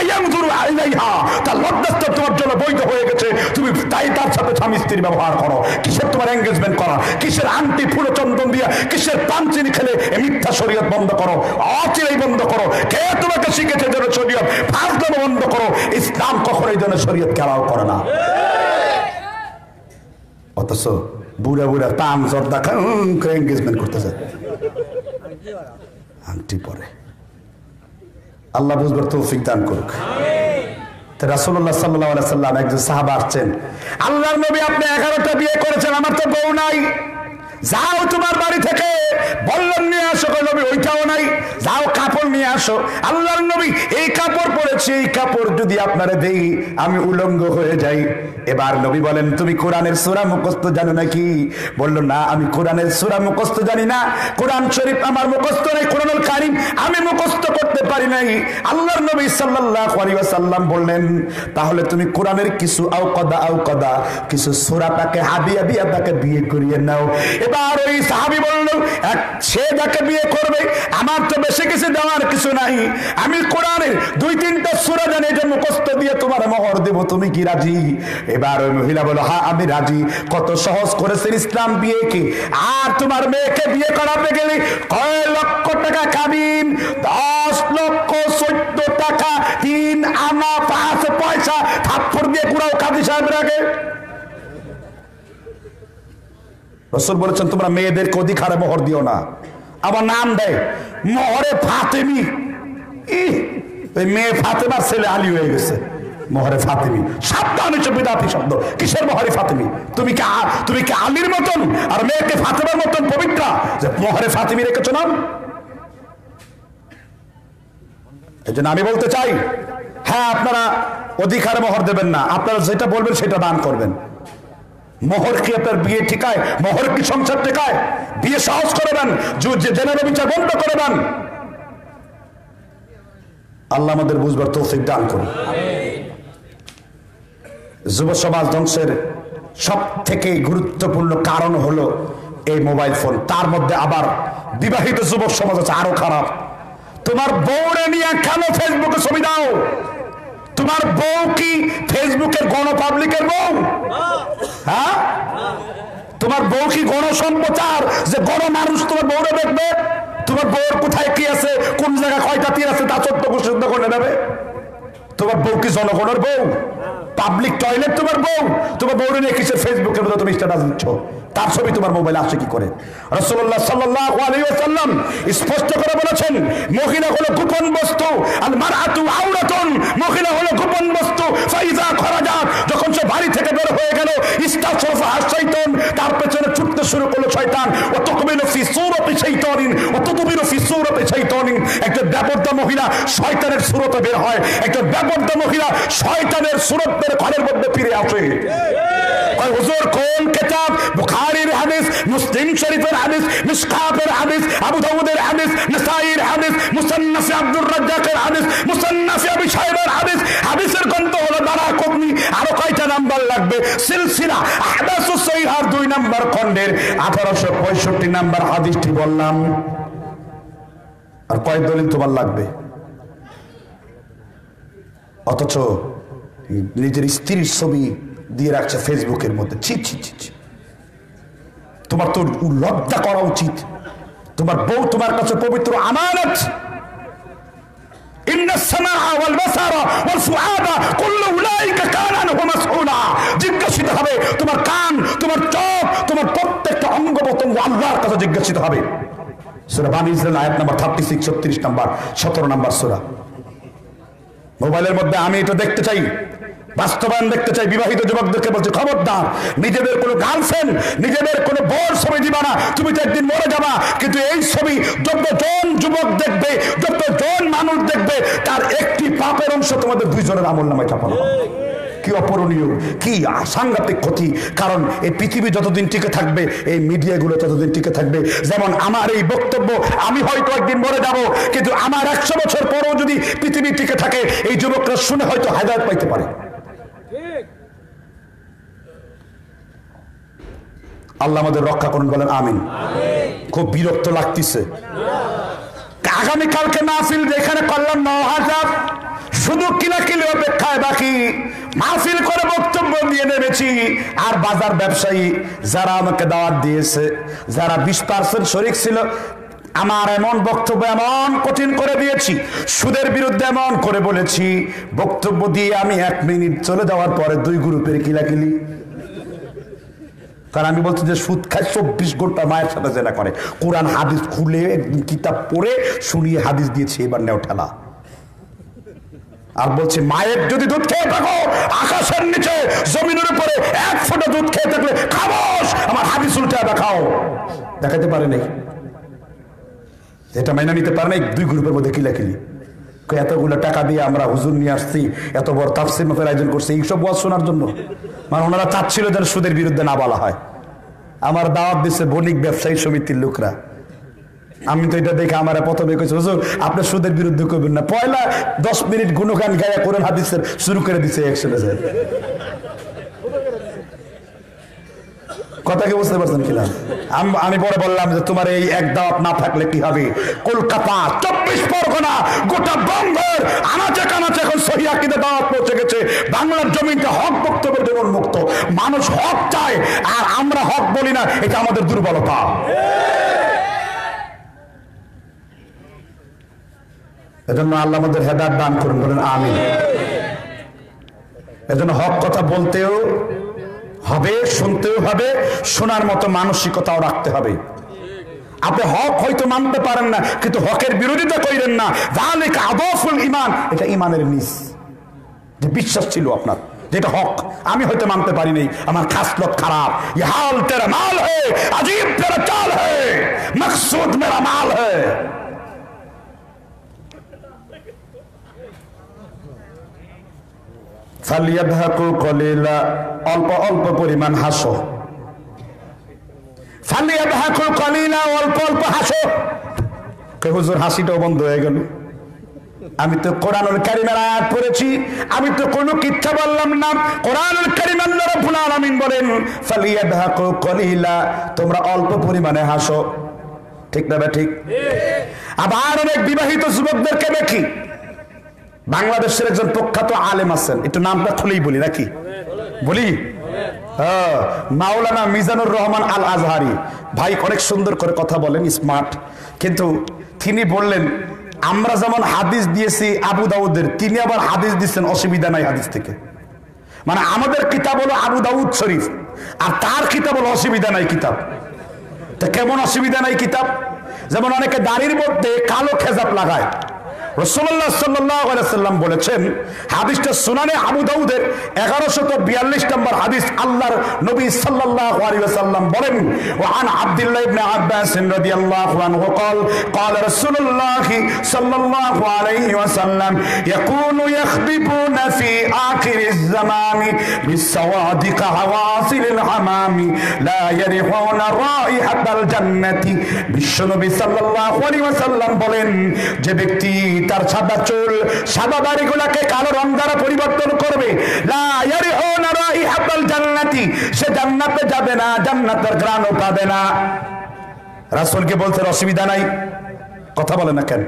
তার লব্ধস্থান তোমার জন্য বৈধ হয়ে গেছে। তুমি তাই তার সাথে স্বামী ব্যবহার করো। কিসের তোমার এঙ্গেজমেন্ট করা? কিসের আংটি ফুলো চন্দন দিয়া? কিসের খেলে মিথ্যা শরীয়ত বন্ধ করো? অচিরেই বন্ধ করো। কে তোমাকে শিখেছে যেন শরীয়ত। ফাজলামো বন্ধ করো, ইসলাম কখনোই যেন শরীয়ত খেলাও করে না। অথচ বুড়া বুড়া পাম জর্দা এঙ্গেজমেন্ট করতেছে। আংটি পরে। আল্লাহ বুঝবার তৌফিক দান করুক। তো রাসূলুল্লাহ সাল্লাল্লাহু সাল্লাম একজন সাহাবা আসছেন। আল্লাহর নবী আপনি 11টা বিয়ে করেছেন, আমার তো বউ নাই। যাও তোমার বাড়ি থেকে। বললেন নিয়ে আসো নবী, ওইটাও নাই। যাও কাপড় নিয়ে আসো। আল্লাহর নবী, এই কাপড় পরেছি, এই কাপড় যদি আপনারা দেই, আমি উলঙ্গ হয়ে যাই। এবার নবী বলেন, তুমি কোরআনের সূরা মুখস্থ জানো নাকি? বলল, না, আমি কোরআনের সূরা মুখস্থ জানি না। কোরআন শরীফ আমার মুখস্থ নাই, কোরআনুল কারীম আমি মুখস্থ করতে পারি নাই। আল্লাহর নবী সাল্লাল্লাহু আলাইহি ওয়াসাল্লাম বললেন, তাহলে তুমি কোরআনের কিছু আও কদা আও কদা কিছু সূরা তাকে হাবিয়া বিয়া তাকে বিয়ে করিয়ে নাও। এবার ওই সাহাবী বলল সে যাকে বিয়ে করবে, আমার তো বেশি কিছু দেওয়ার কিছু নাই। আমি কোরআনের দুই, তিনটা সূরা জানি, এটা মুখস্থ দিয়ে তোমার মোহর দেব, তুমি কি রাজি? এবার ওই মহিলা বলো হ্যাঁ আমি রাজি। কত সহজ করেছেন ইসলাম বিয়ে কি আর তোমার মেয়েকে বিয়ে করাতে গেলে কয় লক্ষ টাকা খাবিন? দশ লক্ষ চোদ্দ টাকা, তিন আনা, পাঁচ পয়সা, থাপ্পড় দিয়ে কুড়াও কাজী সাহেব আগে। রসুল বলেছেন, তোমরা মেয়েদেরকে অধিকারে মোহর দিও না। আবার নাম দেয়, মোহরে ফাতেমি। মেয়ে ফাতেমার ছেলে আলী হয়ে গেছে। মোহরে ফাতেমি। সাবধান হচ্ছে বিদাতি শব্দ। কিসের মোহরে ফাতেমি? তুমি কি তুমি কি আলীর মতন? আর মেয়েকে ফাতেমার মতন পবিত্রা? যে মোহরে ফাতেমি রেখেছ নাম? এই জন্য আমি বলতে চাই হ্যাঁ আপনারা অধিকার মোহর দেবেন না। আপনারা যেটা বলবেন সেটা দান করবেন। মোহর কি আপনার বিয়ে ঠিকায়? মোহর কি সংসার টেকায় বিয়ে সাহস করে দেন জেনারেল বিচার বন্ধ করে দেন। আল্লাহ আমাদের বুঝবার তৌফিক দান করুন। যুব সমাজ ধ্বংসের সব থেকে গুরুত্বপূর্ণ কারণ হলো এই মোবাইল ফোন। তার মধ্যে আবার বিবাহিত যুবক সমাজ আছে আরও খারাপ। তোমার বউরে নিয়ে কেন ফেসবুকে ছবি দাও। তোমার বউ কি ফেসবুকের গণ পাবলিকের বউ? হ্যাঁ? তোমার বউ কি গণসম্প্রচার? যে গণ মানুষ তোমার বউরে দেখবে? তোমার বউর কোথায় কি আছে? কোন জায়গায় কয়টা তীর আছে তা চোদ্দ সিদ্ধ করে নেবে তোমার বউ কি জনগণের বউ? পাবলিক টয়লেট তোমার বউ? তোমার বউরে নিয়ে কিসের ফেসবুকের মধ্যে তুমি স্ট্যাটাস দিচ্ছ? তার ছবি তোমার মোবাইলে আসে কি করে? রসল্লাহ সাল্লাহ আলাইহি স্পষ্ট করে বলেছেন, মহিলা হলো গোপন বস্তু আর আউরাতুন মহিলা হলো গোপন বস্তু, ফাইজা যখন সে বাড়ি থেকে বের হয়ে গেল ইস্তাসরফা শয়তান তার পেছনে ছুটতে শুরু করল শয়তান। ও ফি সূরাতি শাইতানিন, ও ফি ব্যাপরদা মহিলা শয়তানের সুরতে বের হয় একটা ব্যাপরদা মহিলা শয়তানের সুরত বের ঘরের মধ্যে ফিরে আসে। হুজুর, কোন কিতাব? বুখারীর হাদিস মুসলিম শরীফের হাদিস মিশকাতের হাদিস আবু দাউদের হাদিস নাসাইর হাদিস মুসান্নাফ আব্দুর রাজ্জাকের হাদিস মুসান্নাফ আবি সাহেবের হাদিস, হাদিসের গ্রন্থ হলো দারা কবনি আরও কয়টা নাম্বার লাগবে? সিলসিলা আহদাসুস সহিহার দুই নাম্বার খণ্ডের 1865 নাম্বার হাদিসটি বললাম। আর কয় দলিল তোমার লাগবে। অথচ নিজের স্ত্রীর ছবি দিয়ে রাখছে ফেসবুকের মধ্যে। ছি ছি ছি ছি। তোমার তো লজ্জা করা উচিত। তোমার বউ তোমার কাছে পবিত্র আমানত। জিজ্ঞাসিত হবে তোমার কান, তোমার তোমার প্রত্যেকটা অঙ্গ আল্লাহর জিজ্ঞাসিত হবে। থার্টি সিক্স ছত্রিশ সতেরো মোবাইলের মধ্যে আমি এটা দেখতে চাই। বাস্তবায়ন দেখতে চাই বিবাহিত যুবকদেরকে বলছে, খবরদার, নিজেদের কোনো গার্লফ্রেন্ড নিজেদের কোনো বর ছবি দিবা না, তুমি তো একদিন মরে যাবা, কিন্তু এই ছবি যতজন যুবক দেখবে, যতজন মানুষ দেখবে, তার একটি পাপের অংশ তোমাদের দুইজনের আমল নামায় চাপানো কি অপরণীয়, কি সাংঘাতিক ক্ষতি, কারণ এই পৃথিবী যতদিন টিকে থাকবে, এই মিডিয়াগুলো ততদিন টিকে থাকবে, যেমন আমার এই বক্তব্য, আমি হয়তো একদিন মরে যাব, কিন্তু আমার একশো বছর পরেও যদি পৃথিবী টিকে থাকে, এই যুবকরা শুনে হয়তো হায়দায়ত পাইতে পারে। আল্লাহ আমাদের রক্ষা করুন বলেন আমিন। খুব বিরক্ত লাগতেছে। আগামীকালকে মাহফিল যেখানে করলাম ন হাজার শুধু কিলাকিলি অপেক্ষায় বাকি। মাহফিল করে বক্তব্য দিয়ে নেমেছি। আর বাজার ব্যবসায়ী যারা আমাকে দাওয়াত দিয়েছে যারা বিশ পার্সেন্ট শরিক ছিল আমার এমন বক্তব্য এমন কঠিন করে দিয়েছি সুদের বিরুদ্ধে এমন করে বলেছি। বক্তব্য দিয়ে আমি এক মিনিট চলে যাওয়ার পরে দুই গ্রুপের কিলাকিলি। কারণ আমি বলছি যে সুদ খায় চব্বিশ ঘণ্টা মায়ের সাথে জেনা করে। কোরআন, হাদিস খুলে, কিতাব পড়ে, শুনিয়ে হাদিস দিয়েছে, এবার নেও ঠেলা। আর বলছে, মায়ের যদি দুধ খেয়ে থাকো, আকাশের নিচে, জমিনের উপরে এক ফোঁটা দুধ খেয়ে থাকলে খাবস আমার হাদিস উল্টে দেখাও দেখাতে পারে নাই? এটা মাইনা নিতে পারে নাই? দুই গ্রুপের মধ্যে কিলাকিলি। এতগুলো টাকা দিয়ে আমরা হুজুর নিয়ে আসছি, এত বড় তাফসির মাফের আয়োজন করছি, এইসব ওয়াজ শোনার জন্য। মানে ওনারা চাচ্ছিল যেন সুদের বিরুদ্ধে না বলা হয়। আমার দাওয়াত দিচ্ছে বণিক ব্যবসায়ী সমিতির লোকরা। আমি তো এটা দেখে আমার প্রথমে কইছি, হুজুর, আপনি সুদের বিরুদ্ধে করবেন না। পয়লা দশ মিনিট গুণগান গায়া করেন হাদিসের শুরু করে দিচ্ছে স্যার কথা কি বুঝতে পারছেন কিনা? আমি পরে বললাম যে তোমার এই এক দাওয়াত না থাকলে কি হবে? কলকাতা, চব্বিশ পরগনা, গোটা বঙ্গের আনাচে কানাচে এখন কিনে দাওয়াত পৌঁছে গেছে। বাংলার জমিনটা হক বক্তব্যের জন্য উন্মুক্ত। মানুষ হক চায়, আর আমরা হক বলি না, এটা আমাদের দুর্বলতা। এজন্য আল্লাহ আমাদের হেদার দান করুন, বলেন আমিন। এজন্য হক কথা বলতেও হবে, শুনতেও হবে, শোনার মতো মানসিকতাও রাখতে হবে। আপনি হক হয়তো মানতে পারেন না, কিন্তু হকের বিরোধিতা করিলেন না। জালিকা আদফুল ইমান এটা ইমানের নিজ যে বিশ্বাস ছিল আপনার যেটা হক, আমি হয়তো মানতে পারি নাই, আমার খাসলত খারাপ। ইহাল তেরা মাল হে, আজিব তেরা চাল হে, মকসুদ মেরা মাল হে। ফালিয়াদহাকু কলিলা, অল্প অল্প পরিমাণ হাসো। ফালিয়াদহাকু কলিলা, অল্প অল্প হাসো। কে হুজুর, হাসিটাও বন্ধ হয়ে গেল। আমি তো কোরআনুল কারিমের আয়াত পড়েছি, আমি তো কোনো কিচ্ছা বললাম না। কোরআনুল কারিম আল্লাহ রাব্বুল আলামিন বলেন, ফালিয়াদহাকু কলিলা, তোমরা অল্প পরিমাণে হাসো। ঠিক না ঠিক? আবার অনেক বিবাহিত যুবকদেরকে দেখি বাংলাদেশের একজন প্রখ্যাত আলেম আছেন। একটু নামটা খুলেই বলি নাকি? বলি? হ্যাঁ, মাওলানা মিজানুর রহমান আল আজহারি ভাই অনেক সুন্দর করে কথা বলেন স্মার্ট কিন্তু তিনি বললেন আমরা যেমন হাদিস দিয়েছি আবু দাউদের তিনি আবার হাদিস দিচ্ছেন অসুবিধা নাই হাদিস থেকে। মানে আমাদের কিতাব হলো আবু দাউদ শরীফ আর তার কিতাব হলো অসুবিধা নাই কিতাব। তা কেমন অসুবিধা নাই কিতাব? যেমন অনেকে দাড়ির মধ্যে কালো খেজাব লাগায়। রসুল্লাহ সাল্লাম বলেছেন হাদিসটা সুনানে আবু দাউদের এগারোশত বিয়াল্লিশ নম্বর হাদিস আল্লাহর নবী সাল্লাল্লাহু আলাইহি ওয়াসাল্লাম বলেন وعن عبد الله بن عباس رضي الله عنه قال قال رسول الله صلى الله عليه وسلم يكون يخببون في آخر الزمان بالسواد كهواصل الحمام لا يريحون رائحة الجنة বিশ্বনবী সাল্লাল্লাহু আলাইহি ওয়াসাল্লাম বলেন যে ব্যক্তি তার সাদা চুল, সাদা দাড়িগুলোকে কালো রং দ্বারা পরিবর্তন করবে। সে জান্নাতে যাবে না, জান্নাতের ঘ্রাণও পাবে না। রাসূলকে বলছেন, অসুবিধা নাই। কথা বলে না কেন?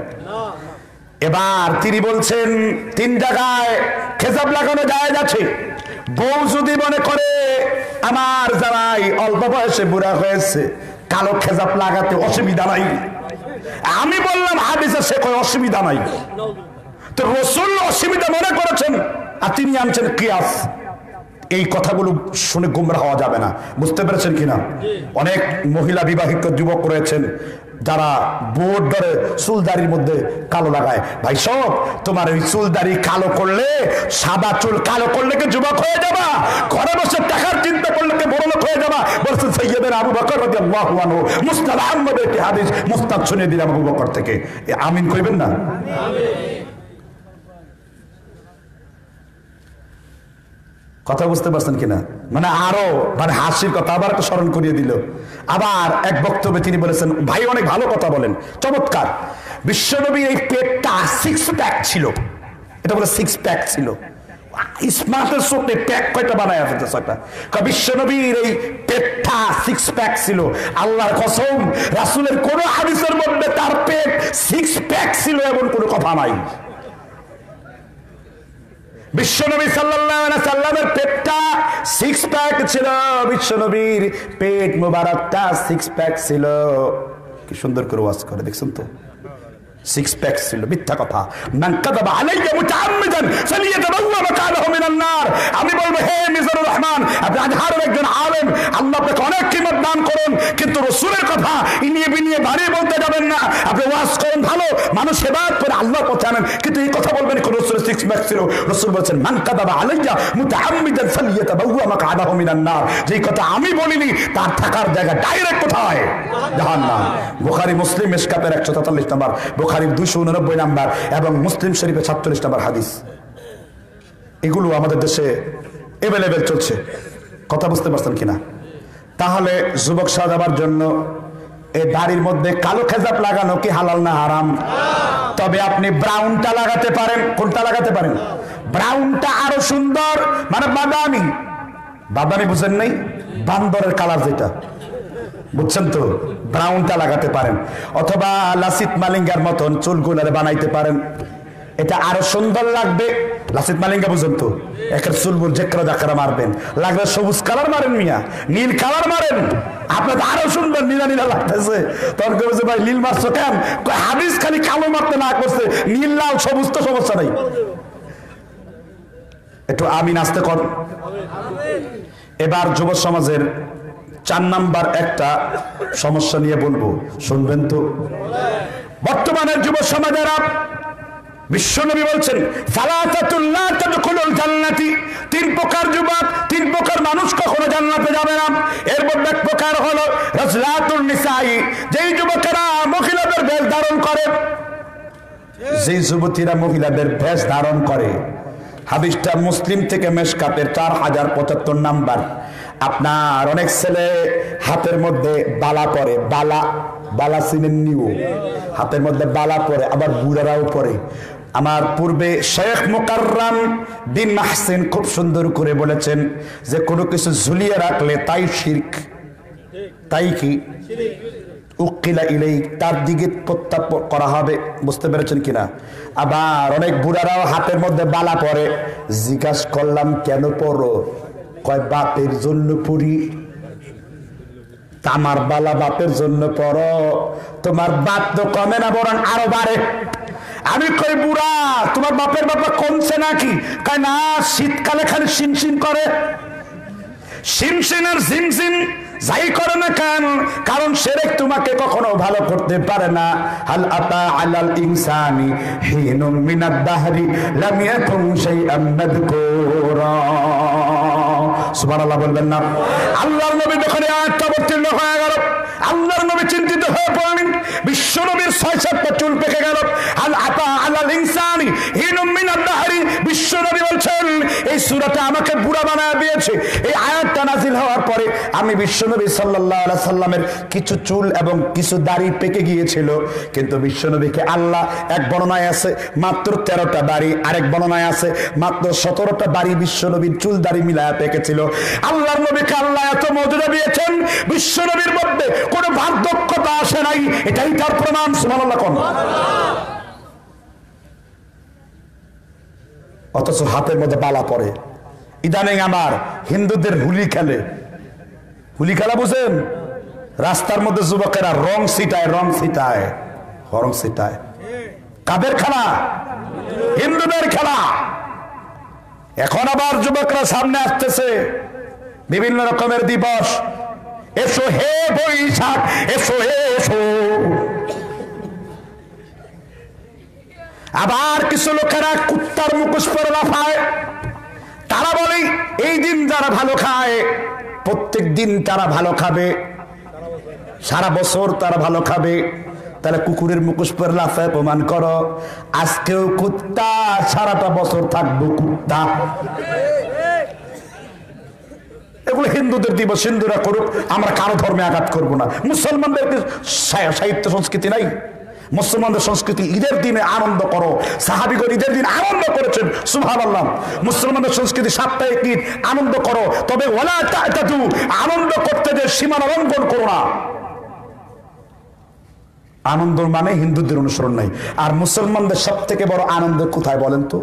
এবার তিনি বলছেন, তিন জায়গায় খেজাব লাগানো যায় আছে। বউ যদি মনে করে, আমার জানাই অল্প বয়সে বুড়া হয়েছে, কালো খেজাব লাগাতে অসুবিধা নাই। আমি বললাম হাদিসে সে কয় অসুবিধা নাই। তো রসুল অসুবিধা মনে করেছেন আর তিনি আনছেন কিয়াস। এই কথাগুলো শুনে গুমরা হওয়া যাবে না। বুঝতে পেরেছেন কিনা? অনেক মহিলা বিবাহিত যুবক রয়েছেন। যারা বোর্ড ধরে চুলদারির মধ্যে কালো লাগায়। ভাই সব তোমার ওই চুলদারি কালো করলে, সাদা চুল কালো করলে কি যুবক হয়ে যাবা? ঘরে বসে টাকার চিন্তা করলে কি বড় লোক হয়ে যাবা? বলছে সৈয়দের আবু বকর রাদিয়াল্লাহু আনহু, মুস্তাদ আহমদের একটি হাদিস মুস্তাদ শুনিয়ে দিলাম আবু বকর থেকে। আমিন কইবেন না? কথা বুঝতে পারছেন কিনা? মানে আরও মানে হাসির কথা আবার একটা স্মরণ করিয়ে দিল। আবার এক বক্তব্যে তিনি বলেছেন, ভাই, অনেক ভালো কথা বলেন। চমৎকার। বিশ্বনবীর এই পেটটা সিক্স প্যাক ছিল। এটা বলে সিক্স প্যাক ছিল। স্মার্টের প্যাক কয়টা বানায় বিশ্বনবীর এই পেটটা সিক্স প্যাক ছিল। আল্লাহর কসম, রাসুলের কোন হাদিসের মধ্যে তার পেট সিক্স প্যাক ছিল এমন কোনো কথা নাই। বিশ্বনবী সিক্স প্যাক ছিল, বিশ্বনবীর পেট মুবারকটা সিক্স প্যাক ছিল। কি সুন্দর করে ওয়াশ করে, দেখছেন তো? সিক্স প্যাক ছিল মিথ্যা কথা। আমি বলব, হে রহমান, আপনি আজহারের একজন আলেম। আল্লাহ আপনাকে অনেক কিমত দান কিন্তু রাসূলের কথা ইনিয়ে বিনিয়ে বাড়িয়ে বলতে যাবেন না। আপনি ওয়াজ করেন ভালো, মানুষ করে পথে আনেন। কিন্তু এই কথা বলবেন কোন রাসূলের সিক্স প্যাক ছিল। রাসূল বলেছেন আলাইয়া নার। যেই কথা আমি বলিনি, তার থাকার জায়গা ডাইরেক্ট কোথায়? জাহান্নাম। বুখারী, মুসলিম মিশকাতের 143 নম্বর। বুখারীর 289 নাম্বার এবং মুসলিম শরীফের 46 নম্বর হাদিস। এগুলো আমাদের দেশে এভেলেবেল চলছে। কথা বুঝতে পারছেন কিনা? তাহলে যুবক সাজাবার জন্য এই দাড়ির মধ্যে কালো খেজাব লাগানো কি হালাল না হারাম? তবে আপনি ব্রাউনটা লাগাতে পারেন। কোনটা লাগাতে পারেন? ব্রাউনটা আরও সুন্দর। মানে বাদামি। বাদামি বুঝেন নাই? বান্দরের কালার যেটা। বুঝছেন তো? ব্রাউনটা লাগাতে পারেন। অথবা লাসিত মালিঙ্গার মতন চুলগুলারে বানাইতে পারেন। এটা আরও সুন্দর লাগবে। লাসিত মালিঙ্গা বুঝেন তো? একের চুলবুল জেকরা মারবেন। লাগলে সবুজ কালার মারেন মিয়া। নীল কালার মারেন। আপনার আরও সুন্দর নীলা নীলা লাগতেছে। তখন বলছে, ভাই নীল মারছো কেন? হাদিস খালি কালো মারতে না করছে। নীল লাল সবুজ তো সমস্যা নাই। একটু আমিন আসতে কর। এবার যুব সমাজের চার নাম্বার একটা সমস্যা নিয়ে বলব। শুনবেন তো? বর্তমানের যুব সমাজেরা বিশ্বনবী বলছেন জান্নাতি। তিন প্রকার যুবক, তিন প্রকার মানুষ কখনো জান্নাতে যাবে না। এর মধ্যে এক প্রকার হলো রাজলাতুল নিসাই, যেই যুবকেরা মহিলাদের বেশ ধারণ করে। যেই যুবতীরা মহিলাদের ভেষ ধারণ করে। হাদিসটা মুসলিম থেকে মেশকাতের চার হাজার পঁচাত্তর নাম্বার। আপনার অনেক ছেলে হাতের মধ্যে বালা পরে, বালা বালা চিনেন নিও হাতের মধ্যে বালা পরে, আবার বুড়ারাও পরে। আমার পূর্বে শেখ মোকাররাম বিন মাহসিন খুব সুন্দর করে বলেছেন যে, কোনো কিছু ঝুলিয়ে রাখলে তাই শির্ক। তাই কি? উকিলা ইলেই তার দিকে প্রত্যাপ করা হবে, বুঝতে পেরেছেন কিনা? আবার অনেক বুড়ারাও হাতের মধ্যে বালা পরে, জিজ্ঞাস করলাম, কেন পড়ো কয়, বাপের জন্য পড়ি তামার বালা বাপের জন্য পড়ো তোমার বাপ তো কমে না, বরং আরও বাড়ে। আমি কই, বুড়া, তোমার বাপের বাপা কমছে নাকি? কয়, না, শীতকালে খালি শিনশিন করে। শিমশিন আর ঝিমঝিম যাই করে না কেন? কারণ সেরেক তোমাকে কখনো ভালো করতে পারে না। হাল আতা আলাল ইনসানি হিনুম মিনাদ দাহরি লাম ইয়াকুন শাইআন মাযকুরা। সুবহানাল্লাহ বলবেন না। আল্লাহর নবী যখন আয়াতটা অবতীর্ণ হয়ে গেল আল্লাহর নবী চিন্তিত হয়ে পড়লেন। বিশ্ব নবীর ছয় সাতটা চুল পেকে গেল। আল আতা আলাল ইনসানি বিশ্ব নবী বলছেন, এই আমাকে বুড়া দিয়েছে। এই আয়াতটা হওয়ার পরে আমি সাল্লাল্লাহু আলাইহি সাল্লামের কিছু চুল এবং কিছু দাড়ি পেকে গিয়েছিল। কিন্তু বিশ্বনবীকে আল্লাহ এক বর্ণনায় আছে, মাত্র তেরোটা দাড়ি, আরেক বর্ণনায় আছে, মাত্র সতেরোটা দাড়ি বিশ্বনবীর চুল দাড়ি মিলায় পেকেছিল। আল্লাহর নবীকে আল্লাহ এত মর্যাদা দিয়েছেন বিশ্বনবীর মধ্যে কোনো বার্ধক্যতা আসে নাই। এটাই তার প্রমাণ, সুবহানাল্লাহ কোন। অথচ হাতের মধ্যে বালা পড়ে। ইদানিং আমার হিন্দুদের হুলি খেলে। হুলি খেলা বুঝেন? রাস্তার মধ্যে যুবকেরা রং ছিটায় রং ছিটায় রং ছিটায়। কাদের খেলা? হিন্দুদের খেলা। এখন আবার যুবকরা সামনে আসতেছে। বিভিন্ন রকমের দিবস। এসো হে বৈশাখ, এসো এসো। আবার কিছু লোকেরা কুত্তার মুখোশ পরে লাফায়। তারা বলে, এই দিন যারা ভালো খায়, প্রত্যেক দিন তারা ভালো খাবে। সারা বছর তারা ভালো খাবে। তাহলে কুকুরের মুখোশ পরে লাফায় প্রমাণ করো। আজকেও কুত্তা সারাটা বছর থাকব কুত্তা। এগুলো হিন্দুদের দিবস, হিন্দুরা করুক, আমরা কারও ধর্মে আঘাত করব না। মুসলমানদের সাহিত্য সংস্কৃতি নাই? মুসলমানদের সংস্কৃতি ঈদের দিনে আনন্দ করো। সাহাবিগর ঈদের দিন আনন্দ করেছেন সুভাব আল্লাহ মুসলমানদের সংস্কৃতি সাপ্তাহিক ঈদ, আনন্দ করো। তবে ওলা তাতু আনন্দ করতে যে সীমানা লঙ্ঘন করো না। আনন্দ মানে হিন্দুদের অনুসরণ নাই। আর মুসলমানদের সব থেকে বড় আনন্দ কোথায় বলেন তো?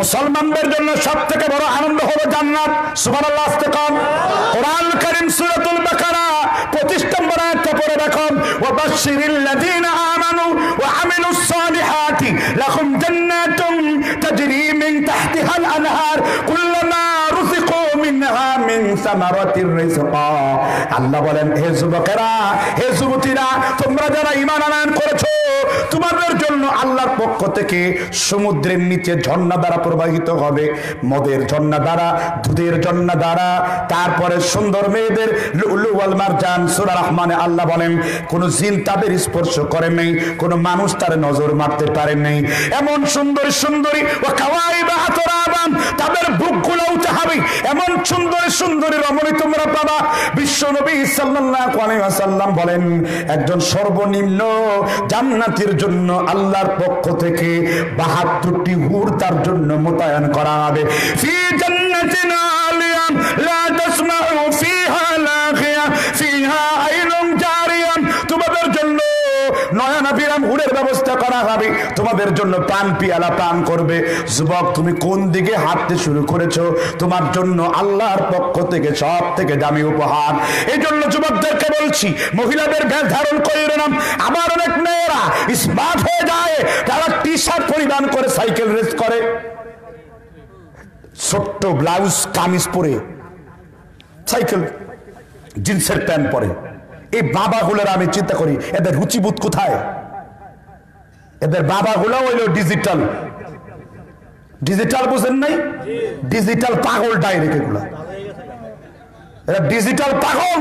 মুসলমানদের জন্য সব থেকে বড় আনন্দ হলো জান্নাত। সুবহানাল্লাহ আস্তে কম কোরআন কারীম সূরাতুল বাকারা 25 নম্বর আয়াতটা পড়ে দেখুন। ওয়া বাশশিরিল লাযিনা আমানু ওয়া আমিলুস সালিহাতি লাহুম জান্নাতুন তাজরি মিন তাহতিহাল আনহার। কুল্লামা রুযিকু মিনহা আল্লাহ বলেন, হে যুবকেরা, হে যুবতীরা, তোমরা যারা ঈমান আনয়ন করেছ, তোমাদের জন্য আল্লাহর পক্ষ থেকে সমুদ্রের নিচে ঝর্ণা দ্বারা প্রবাহিত হবে। মদের ঝর্ণা দ্বারা, দুধের ঝর্ণা দ্বারা, তারপরে সুন্দর মেয়েদের লুলু ওয়াল মারজান, সূরা রহমানে আল্লাহ বলেন, কোন জিন তাদের স্পর্শ করে নাই, কোন মানুষ তার নজর মারতে পারে নাই। এমন সুন্দর, সুন্দরী ও কাওয়াই বা তাদের বুকগুলো উঠে হবে। এমন সুন্দর সুন্দরী রমণী তোমরা পাবা। বিশ্ব নবী সাল্লাম বলেন, একজন সর্বনিম্ন জান্নাতির জন্য আল্লাহর পক্ষ থেকে 72টি হুর তার জন্য মোতায়েন করা হবে। ফি জান্নাতিন আলিয়াম লা তাসমাউ ফিহা নয়নাভিরাম হুরের ব্যবস্থা করা হবে। তোমাদের জন্য পান পিয়ালা পান করবে। যুবক, তুমি কোন দিকে হাঁটতে শুরু করেছ? তোমার জন্য আল্লাহর পক্ষ থেকে সব থেকে দামি উপহার। এই জন্য যুবকদেরকে বলছি, মহিলাদের ভেদ ধারণ করে না। আবার অনেক মেয়েরা স্মার্ট হয়ে যায়। তারা টি শার্ট পরিধান করে সাইকেল রেস করে। ছোট্ট ব্লাউজ কামিজ পরে, সাইকেল, জিন্সের প্যান্ট পরে। এই বাবাগুলোর আমি চিন্তা করি, এদের রুচিবোধ কোথায়? এদের বাবাগুলো হইল ডিজিটাল ডিজিটাল বুঝেন নাই? ডিজিটাল পাগল ডাইরেক্ট এগুলা। এরা ডিজিটাল পাগল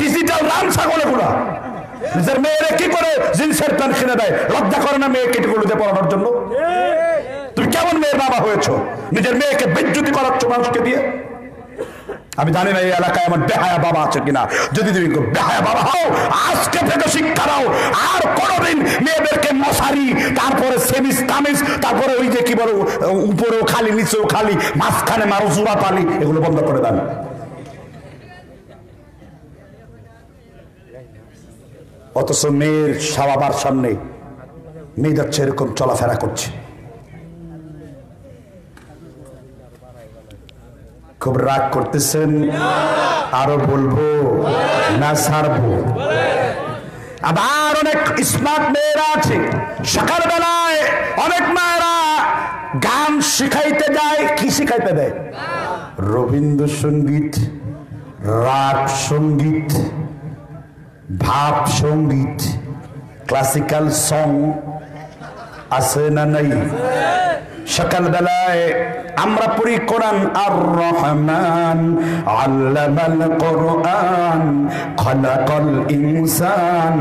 ডিজিটাল ছাগল এগুলা। নিজের মেয়েরা কি করে জিন্সের প্যান্ট কিনে দেয়? লজ্জা করে না মেয়ে কেটেগুলোতে পড়ানোর জন্য? তুমি কেমন মেয়ের বাবা হয়েছো? নিজের মেয়েকে বিদ্যুতি করাচ্ছ মানুষকে দিয়ে? আমি জানি না এই এলাকায় আমার বেহায়া বাবা আছে কিনা। যদি তুমি বেহায়া বাবা হও, আজকে থেকে শিক্ষা দাও। আর কোনোদিন মেয়েদেরকে মশারি, তারপরে সেমিস কামিজ, তারপরে ওই যে কি বলো উপরেও খালি, নিচেও খালি, মাঝখানে মারো জুড়া পালি, এগুলো বন্ধ করে দেন। অথচ মেয়ের স্বভাবার সামনে। মেয়ে যাচ্ছে এরকম চলাফেরা করছে। খুব রাগ করতেছেন, আরও বলব, না ছাড়বো। আবার অনেক স্মার্ট মেয়েরা আছে, সকালবেলায় অনেক মায়েরা গান শিখাইতে যায়, কি শিখাইতে দেয়? রবীন্দ্রসঙ্গীত, রাগ সংগীত, ভাব সংগীত ক্লাসিক্যাল সং আছে না নাই? সকালবেলায় আমরা পড়ি কোরআন আর রহমান। আল্লামাল কোরআন, খলাকল ইনসান,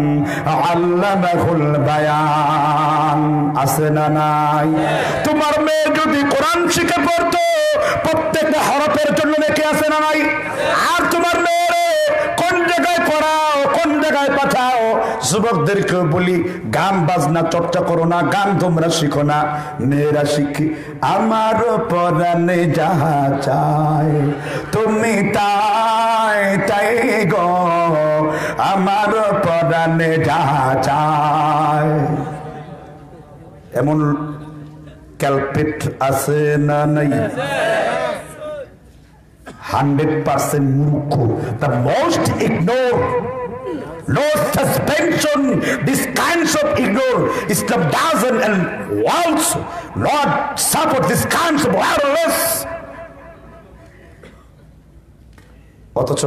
আল্লামাহুল বায়ান। আছে না নাই? তোমার মেয়ে যদি কোরআন শিখে পড়তো, প্রত্যেকটা হরফের জন্য লেখে আছে না নাই? আর তোমার মেয়েরে কোন জায়গায় পড়াও কোন জায়গায় পাঠাও। যুবকদেরকে বলি, গান বাজনা, চর্চা করো না, গান তোমরা শিখো না। মেয়েরা শিখি, আমার পরাণে যাহা চায়, তুমি তাই তাই গো, আমার পরাণে যাহা চায়। এমন ক্যালপিট আছে না নাই? হান্ড্রেড পার্সেন্ট মূর্খ, the most ignore no suspension these kinds of ignore islam doesn't and wants not support these kinds of wireless. অথচ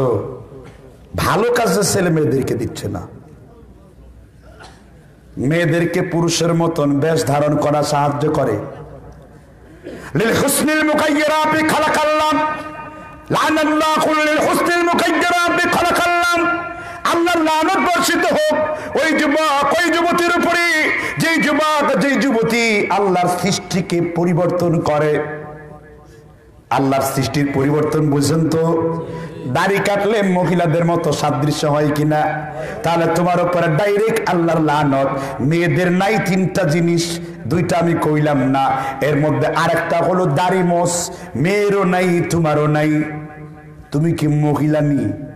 ভালো কাজে ছেলে মেয়েদেরকে দিচ্ছে না। মেয়েদেরকে পুরুষের মতন বেশ ধারণ করা সাহায্য করে। হুসনিল মুকাইয়্যিরাতি খালাকাল্লাম। লানাল্লাহু লিল হুসনিল মুকাইয়্যিরাতি খালাকাল্লাম। আল্লাহর লানত বর্ষিত হোক। ওই যুবক, ওই যুবতীর উপরে, যেই যুবক, যেই যুবতী আল্লাহর সৃষ্টিকে পরিবর্তন করে। আল্লাহর সৃষ্টির পরিবর্তন বুঝেন তো। দাড়ি কাটলে মহিলাদের মতো সাদৃশ্য হয় কিনা? তাহলে তোমার উপরে ডাইরেক্ট আল্লাহর লানত। মেয়েদের নাই তিনটা জিনিস, দুইটা আমি কইলাম না। এর মধ্যে আরেকটা হলো দাড়ি মোস মেয়েরও নাই, তোমারও নাই। তুমি কি মহিলা নি?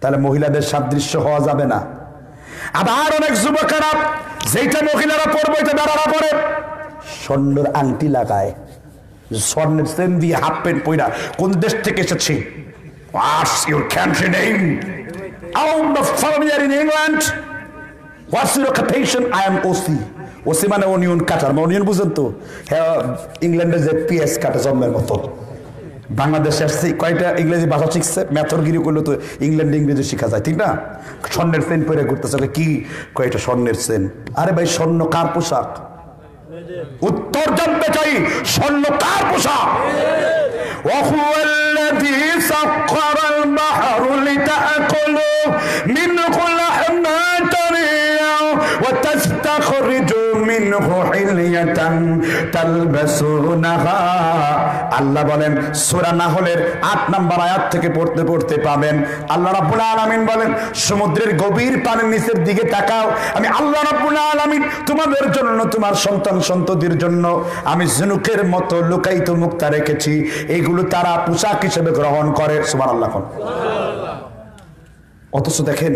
তাহলে মহিলাদের সাদৃশ্য হওয়া যাবে না আবার অনেক যুবকেরা যেটা মহিলারা পরবে এটা দাঁড়ারা পরে স্বর্ণের আংটি লাগায়, স্বর্ণের সেন দিয়ে হাফ প্যান্ট পইরা কোন দেশ থেকে এসেছে What's your country name? I'm from here in England. What's your occupation? I am OC. OC মানে অনিয়ন কাটার মানে অনিয়ন বুঝেন তো হ্যাঁ ইংল্যান্ডে যে পিএস কাটে জন্মের মতো বাংলাদেশে আসছে কয়টা ইংরেজি ভাষা শিখছে মেথরগিরি করলে তো ইংল্যান্ডে ইংরেজি শেখা যায় ঠিক না স্বর্ণের সেন পরে ঘুরতেছে ওকে কি কয়টা স্বর্ণের সেন আরে ভাই স্বর্ণ কার পোশাক উত্তর জানতে চাই স্বর্ণ কার পোশাক وهو الذي سخر البحر لتأكلوا منه لحما طريا وتستخرجوا আল্লাহ বলেন, সোরা না হলে আট নাম্বার আয়াত থেকে পড়তে পড়তে পাবেন। আল্লাহ রাবুল আলমিন বলেন, সমুদ্রের গভীর পানির নিচের দিকে তাকাও। আমি আল্লাহ রাবুল আলমিন তোমাদের জন্য, তোমার সন্তান সন্ততির জন্য, আমি জুনুকের মতো লুকায়িত মুক্তা রেখেছি। এগুলো তারা পোশাক হিসেবে গ্রহণ করে। সুমার আল্লাহ অথচ দেখেন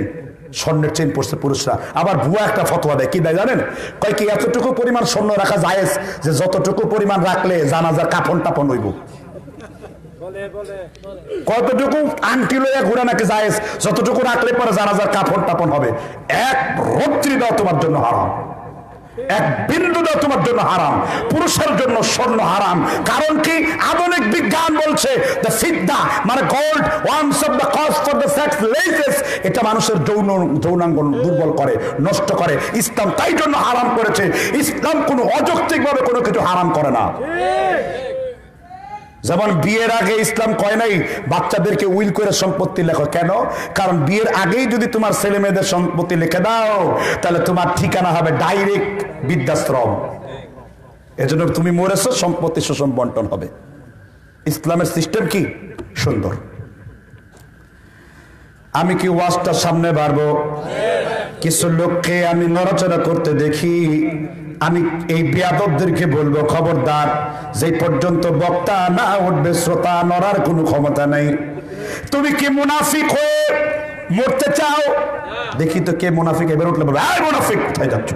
স্বর্ণের চেন পড়ছে পুরুষরা। আবার ভুয়া একটা ফতোয়া দেয়। কি দেয় জানেন? কয় কি এতটুকু পরিমাণ স্বর্ণ রাখা যায় যে যতটুকু পরিমাণ রাখলে জানাজার কাফন টাপন হইব? কতটুকু আংটি লইয়া ঘুরে নাকি যায় যতটুকু রাখলে পরে জানাজার কাফন টাপন হবে। এক রত্রি দেওয়া তোমার জন্য হারাম। এক বিন্দু দাও তোমার জন্য হারাম, পুরুষের জন্য স্বর্ণ হারাম। কারণ কি? আধুনিক বিজ্ঞান বলছে দ্য সিদ্ধা মানে gold once of the the sex এটা মানুষের যৌন যৌনাঙ্গ দুর্বল করে, নষ্ট করে। ইসলাম তাই জন্য হারাম করেছে। ইসলাম কোনো অযৌক্তিকভাবে কোনো কিছু হারাম করে না। যেমন বিয়ের আগে ইসলাম কয় নাই? বাচ্চাদেরকে উইল করে সম্পত্তি লেখো। কেন? কারণ বিয়ের আগেই যদি তোমার ছেলে মেয়েদের সম্পত্তি লিখে দাও, তাহলে তোমার ঠিকানা হবে ডাইরেক্ট বৃদ্ধাশ্রম। এজন্য তুমি মরেছো, সম্পত্তি শোষণ বন্টন হবে। ইসলামের সিস্টেম কি? সুন্দর। আমি কি ওয়াজটার সামনে বাড়বো? কিছু লোককে আমি নড়াচড়া করতে দেখি আমি এই বিয়াদবদেরকে বলব, খবরদার, যে পর্যন্ত বক্তা না উঠবে, শ্রোতা নড়ার কোনো ক্ষমতা নাই। তুমি কি মুনাফিক হয়ে মরতে চাও? দেখি তো কে মুনাফিক, এবার উঠলে বলবে আয় মুনাফিক, কোথায় যাচ্ছ?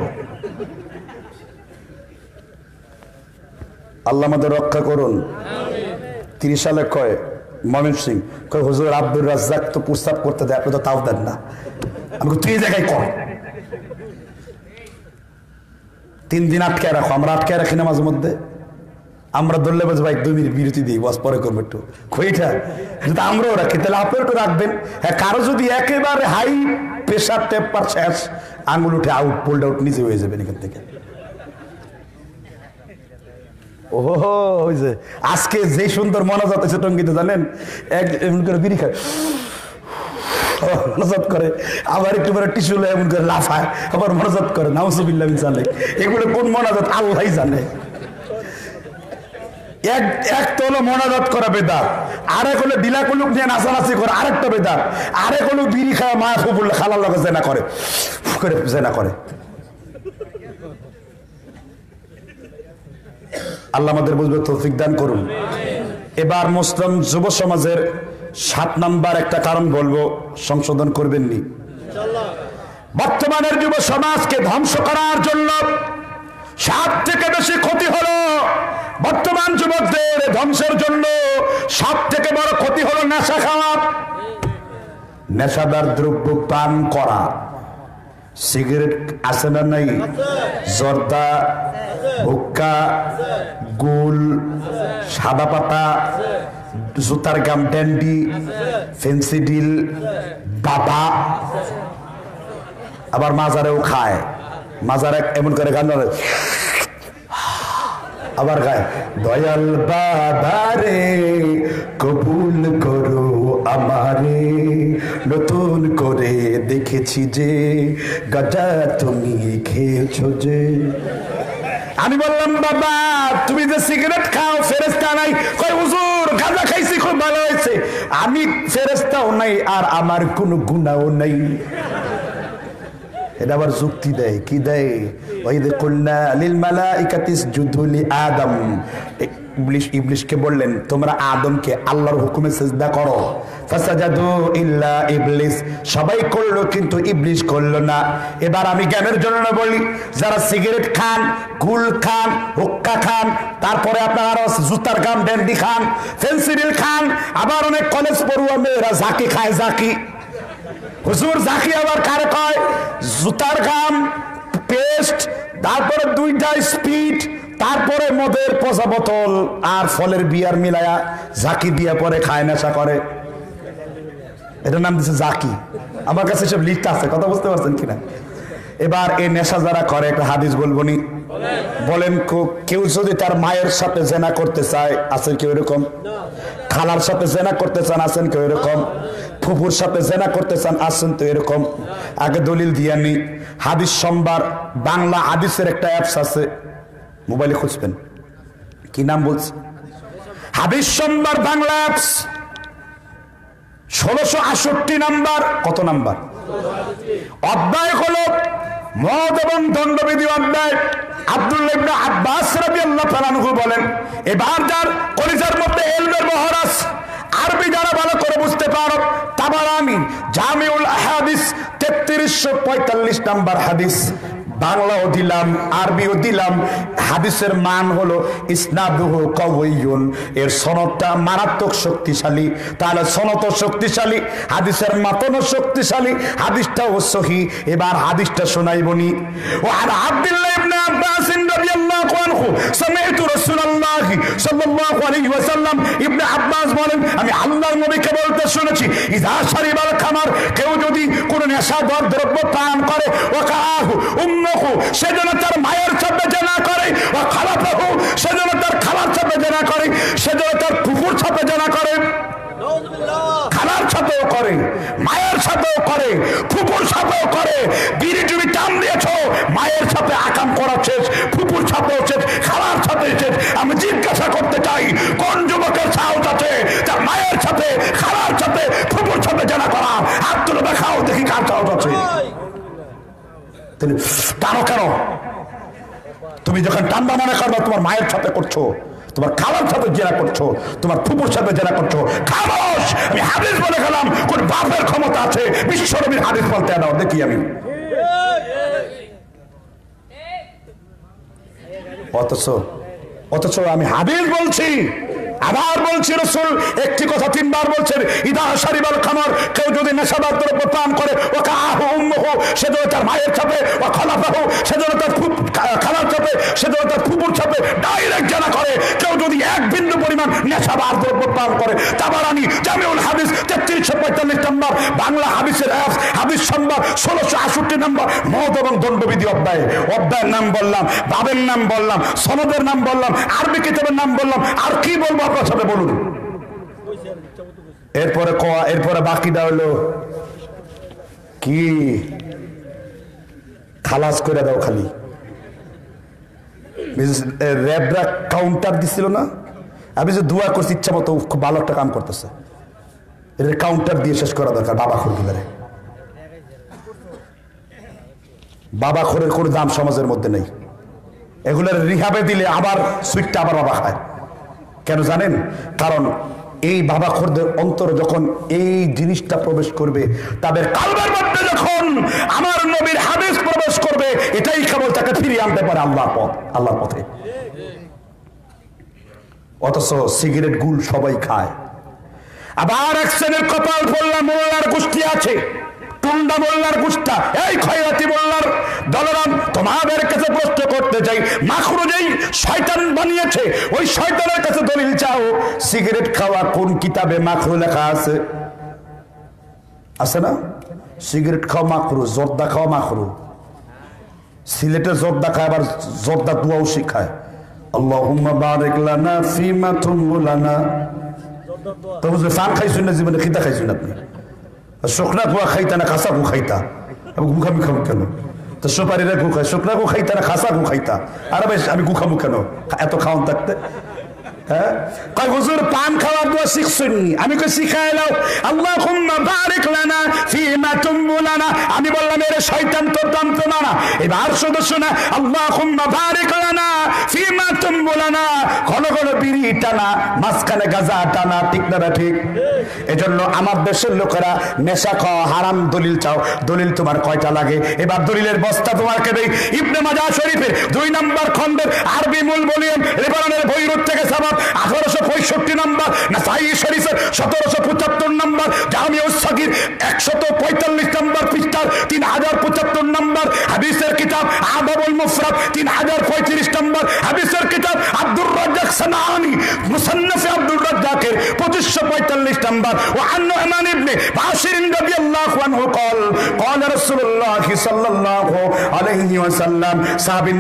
আল্লাহ আমাদের রক্ষা করুন। তিরিশ সালে কয় ময়মন সিং, কয়, হুজুর আব্দুর রাজ্জাক তো প্রস্তাব করতে দেয়, আপনি তো তাও দেন না। আমি তুই জায়গায় কর। তিন দিন আটকে রাখো, আমরা আটকে রাখি না মাঝে মধ্যে। আমরা ধরলে বলছি, ভাই, দুই মিনিট বিরতি দিই বস পরে করব একটু। খইটা যদি আমরাও রাখি, তাহলে আপনার একটু রাখবেন। হ্যাঁ কারও যদি একেবারে হাই প্রেশার, টেম্পার, শেষ, আঙুল উঠে আউট পোল্ড আউট নিচে হয়ে যাবেন এখান থেকে। ও ওই যে, আজকে যে সুন্দর মনাজাত হয়েছে টঙ্গিতে, জানেন? এক এমন করে বিড়ি খায়। মনাজাত করে, আবার একটু পরে টিস্যু এমন করে লাফায়, আবার মনাজাত করে নাউসুবিল্লাহ জানে এগুলো কোন মনাজাত? আল্লাহ জানে। এক এক তো মনাজাত করা আরেক হলো নিয়ে নাচানাচি করে, আরেকটা আরেক হলো বিড়ি খালার লগে জেনা করে। করে জেনা করে। আল্লাহ আমাদের বুঝবে তৌফিক দান করুন। এবার মুসলিম যুব সমাজের সাত নাম্বার একটা কারণ বলব, সংশোধন করবেননি। বর্তমানের যুব সমাজকে ধ্বংস করার জন্য সাত থেকে বেশি ক্ষতি হলো বর্তমান যুবকদের ধ্বংসের জন্য সব থেকে বড় ক্ষতি হলো নেশা খাওয়া, নেশাদার দ্রব্য পান করা। সিগারেট আছে না নাই? জর্দা, হুক্কা, গোল, সাদা পাতা, জুতার গাম ড্যান্ডি ফেন্সিডিল বাবা। আবার মাজারেও খায়। মাজারে এমন করে গান আবার গায়, দয়াল বাবা রে, কবুল করো আমারে নতুন করে দেখেছি যে, গাজা তুমি খেয়েছো যে। আমি বললাম, বাবা, তুমি যে সিগারেট খাও ফেরেস্তা নাই। কই হুজুর, গাঁজা খাইছি, খুব ভালো হয়েছে। আমি ফেরেস্তাও নাই, আর আমার কোনো গুণাও নাই। এটা আবার যুক্তি দেয়, কি দেয়? ওই যে কন্যা লিল মালাইকাতিস জুদুলি আদম। ইবলিশ ইবলিশকে বললেন, তোমরা আদমকে আল্লাহর হুকুমে সেজদা করো। ফাসাজাদু ইল্লা ইবলিস। সবাই করল, কিন্তু ইবলিশ করল না। এবার আমি জ্ঞানের জন্য বলি, যারা সিগারেট খান, গুল খান, হুক্কা খান, তারপরে আপনার জুতার গাম ড্যান্ডি খান ফেন্সিডিল খান, আবার অনেক কলেজ পড়ুয়া মেয়েরা জাকি খায় জাকি হুজুর জাকি আবার কারে কয়? জুতার গাম, পেস্ট, তারপরে দুইটা স্পিড তারপরে মদের পচা বোতল আর ফলের বিয়ার মিলায়া জাকি দিয়া পরে খায় নেশা করে। এটার নাম দিচ্ছে জাকি। আমার কাছে সব লিস্ট আছে, কথা বুঝতে পারছেন কিনা? এবার এই নেশা যারা করে, একটা হাদিস বলব নি। বলেন কেউ যদি তার মায়ের সাথে জেনা করতে চায়, আছেন কেউ এরকম? খালার সাথে জেনা করতে চান, আছেন কেউ এরকম? ফুফুর সাথে জেনা করতে চান, আছেন তো এরকম? আগে দলিল দিয়ানি হাদিস সোমবার বাংলা হাদিসের একটা অ্যাপস আছে। মোবাইলে খুঁজবেন। কি নাম বলছি? হাদিস সোমবার বাংলা অ্যাপস। আষট্টি নাম্বার, কত নাম্বার? অধ্যায় হলো মদ এবং দণ্ডবিধি অধ্যায়। আব্দুল্লাহ আব্বাস রাদিয়াল্লাহু তাআলা আনহু বলেন, এবার যার কলিজার মধ্যে এলমের মহরাস আরবি যারা ভালো করে বুঝতে পারো তাবারানি জামিউল আহাদিস 3345 নাম্বার হাদিস। বাংলাও দিলাম, আরবিও দিলাম। হাদিসের মান হলো ইসনাদুহু কওয়িয়ুন। এর সনদটা মারাত্মক শক্তিশালী। তাহলে সনত শক্তিশালী, হাদিসের মাতনও শক্তিশালী, হাদিসটাও সহি। এবার হাদিসটা শোনাইবনি। ও আর আব্দুল্লাহ ইবনে আব্বাস রাদিয়াল্লাহু আনহু, সামি'তু রাসূলুল্লাহ সাল্লাল্লাহু আলাইহি ওয়াসাল্লাম। ইবনে আব্বাস বলেন, আমি আল্লাহর নবীকে বলতে শুনেছি, ইযা শারিবাল খামার কেউ যদি কোন নেশাদার দ্রব্য পান করে ও কাহু উম্মুহু সে তার মায়ের সাথে জেনা করে, ও খালাফাহু সে যেন তার খালার সাথে জেনা করে সে যেন তার ফুফুর সাথে জেনা করে, খালার সাথেও করে, মায়ের সাথেও করে ফুপুর সাথেও করে বিড়ি তুমি টান দিয়েছ, মায়ের সাথে আকাম করা শেষ ফুপুর সাথেও শেষ, খালার সাথে শেষ। আমি জিজ্ঞাসা করতে চাই, কোন যুবকের সাহস আছে তার মায়ের সাথে খালার সাথে ফুপুর সাথে জানা করা? হাত তুলে দেখাও, দেখি কার সাহস আছে। তিনি টানো কেন? তুমি যখন টান্ডা মনে করবে তোমার মায়ের সাথে করছ, তোমার খালার সাথে জেরা করছ, তোমার ফুপুর সাথে জেরা করছ, খামোশ! আমি হাদিস বলে গেলাম, কোন বাপের ক্ষমতা আছে? বিশ্বনবীর হাদিস বলতে দাও, দেখি আমি। অথচ অথচ আমি হাদিস বলছি আবার বলছি রসুল, একটি কথা তিনবার বলছেন, ইদা সারিবার খামার, কেউ যদি নেশাদার দ্রব্য পান করে, ও কাহু সে যেন তার মায়ের চাপে, ও খালাফাহু সে যেন তার খালার চাপে সে যেন তার ফুপুর চাপে ডাইরেক্ট জানা করে। কেউ যদি এক বিন্দু পরিমাণ নেশাদার দ্রব্য পান করে আমি জামিউল হাদিস, তেত্রিশশো পঁয়তাল্লিশ নম্বর, বাংলা হাদিসের অ্যাপ হাদিস সম্বার ষোলোশো আষট্টি নম্বর মদ এবং দণ্ডবিধি অধ্যায়। অধ্যায়ের নাম বললাম, বাবের নাম বললাম, সনদের নাম বললাম, আরবি কিতাবের নাম বললাম, আর কি বলব আপনার সাথে বলুন। এরপরে এরপরে বাকিটা হলো কি? খালাস করে দাও খালি। র্যাবরা কাউন্টার দিছিল না? আমি যে দোয়া করছি, ইচ্ছা মতো খুব ভালো একটা কাম করতেছে। এর কাউন্টার দিয়ে শেষ করা দরকার, বাবা খোরগুলারে বাবা খোরের কোনো দাম সমাজের মধ্যে নেই। এগুলোর রিহাবে দিলে আবার সুইটটা আবার বাবা খায়। কেন জানেন? কারণ এই বাবা খোরদের অন্তর যখন এই জিনিসটা প্রবেশ করবে, তাদের কালবার মধ্যে যখন আমার নবীর হাদিস প্রবেশ করবে, এটাই কেবল তাকে ফিরিয়ে আনতে পারে আল্লাহর পথ, আল্লাহর পথে। অথচ সিগারেট গুল সবাই খায়। আবার এক শ্রেণির কপাল পড়লাম মোল্লার গোষ্ঠী আছে। টুন্ডা মোল্লার গুষ্টা এই খয়রাতি মোল্লার দলরাম, তোমাদের কাছে প্রশ্ন করতে চাই। মাখরু যেই শয়তান বানিয়েছে, ওই শয়তানের কাছে দলিল চাও। সিগারেট খাওয়া কোন কিতাবে মাখরু লেখা আছে? আছে না? সিগারেট খাওয়া মাখরু, জর্দা খাওয়া মাখরু। সিলেটে জর্দা খায়, আবার জর্দা দুয়াও শিখায়। আল্লাহুম্মা বারিক লানা ফিমা তুমুলানা তো বুঝলে ফান খাইছেন না, জীবনে খিদা খাইছেন আপনি? শুকনা কুয়া খাইতা না খাসা কু খাইতা গুখামি খাব কেন তো সুপারিরা গু খাই শুকনা গু খাইতা না খাসা গু খাইতা আর ভাই আমি গুখামু কেন এত খাওয়ান থাকতে হ্যাঁ? আমি বললাম, এর তোর না এবার শুধু শোনা ঘন ঘন বিড়ি টানা, মাঝখানে গাজা টানা, ঠিক না ঠিক? এজন্য আমার দেশের লোকেরা নেশা খাওয়া হারাম দলিল চাও। দলিল তোমার কয়টা লাগে? এবার দলিলের বস্তা তোমাকে দেই। ইবনে মাজা শরীফের দুই নম্বর খন্ডের আরবি মূল বলিয়েন লেবাননের বৈরুত থেকে সাবাব আঠারোশো পঁয়ষট্টি নম্বর নাসাই শরীফের সতেরোশো পঁচাত্তর নম্বর জামি ওসাকির একশত পঁয়তাল্লিশ নম্বর পৃষ্ঠার তিন হাজার পঁচাত্তর নম্বর হাদিসের কিতাব আদাবুল মুফরাত তিন হাজার পঁয়ত্রিশ নম্বর হাদিসের কিতাব আব্দুর রাজ্জাক সানাহানি মুসান্নফে আব্দুর রাজ্জাকের পঁচিশশো পঁয়তাল্লিশ নম্বর। ও আন্ন এমান ইবনে বাসিরিন রবি আল্লাহ আনহু কল কল রাসূলুল্লাহ সাল্লাল্লাহু আলাইহি ওয়াসাল্লাম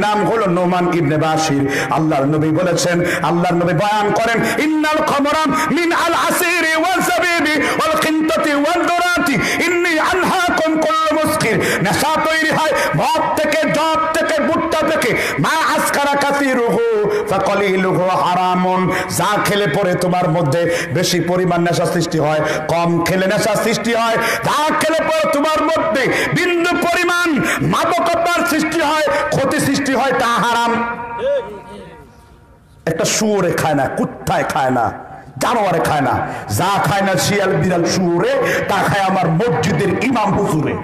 নাম হলো নোমান ইবনে বাশির। আল্লাহর নবী বলেছেন, আল্লাহর নবী বয়ান করেন, ইন্নাল খামরা মিন আল আসিরি ওয়াল জাবিবি ওয়াল খিনতাতি ওয়াল দুরাতি, ইন্নী আনহাকুম কুল্লু মুসকির। নেশা তৈরি হয় মদ থেকে জব থেকে, ভুট্টা থেকে। মা আসকারা কাসিরুহু ফাকালিলুহু হারামুন। যা খেলে পরে তোমার মধ্যে বেশি পরিমাণ নেশা সৃষ্টি হয়, কম খেলে নেশা সৃষ্টি হয়। যা খেলে পরে তোমার মধ্যে বিন্দু পরিমাণ মাদকতার সৃষ্টি হয়, ক্ষতি সৃষ্টি হয়, তা হারাম। একটা শুয়োরে খায় না, কুত্তায় খায় না, জানোয়ারে খায় না, যা খায় না শিয়াল বিড়াল শুয়োরে, তা খায় আমার মসজিদের ইমাম হুজুরে।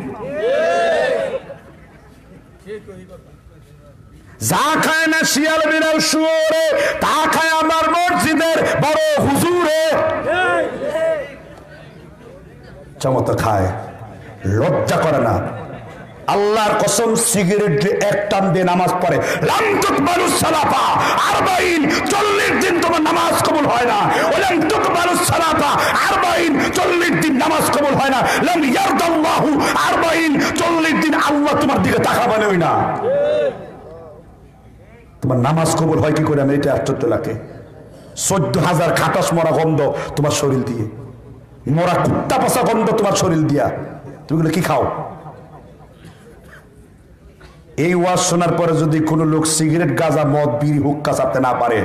যা খায় না শিয়াল বিড়াল শুয়োরে, তা খায় আমার মসজিদের বড় হুজুরে। চমৎকার খায়, লজ্জা করে না। আল্লাহর কসম, সিগারেট যে এক টান দিয়ে নামাজ পড়ে। লামতুক মানুষ সালাপা আরবাইন, চল্লিশ দিন তোমার নামাজ কবুল হয় না। ওলাম তুক মানুষ সালাপা আরবাইন, চল্লিশ দিন নামাজ কবুল হয় না। লাম আরবাইন, চল্লিশ দিন আল্লাহ তোমার দিকে তাকাবানে ওই না। তোমার নামাজ কবুল হয় কি করে? আমি এটা আশ্চর্য লাগে। চোদ্দ হাজার খাটাস মরা গন্ধ তোমার শরীর দিয়ে। মরা কুত্তা পচা গন্ধ তোমার শরীর দিয়া। তুমি কি খাও? এই ওয়াজ শোনার পরে যদি কোনো লোক সিগারেট, গাঁজা, মদ, বিড়ি, হুক্কা চাপতে না পারে।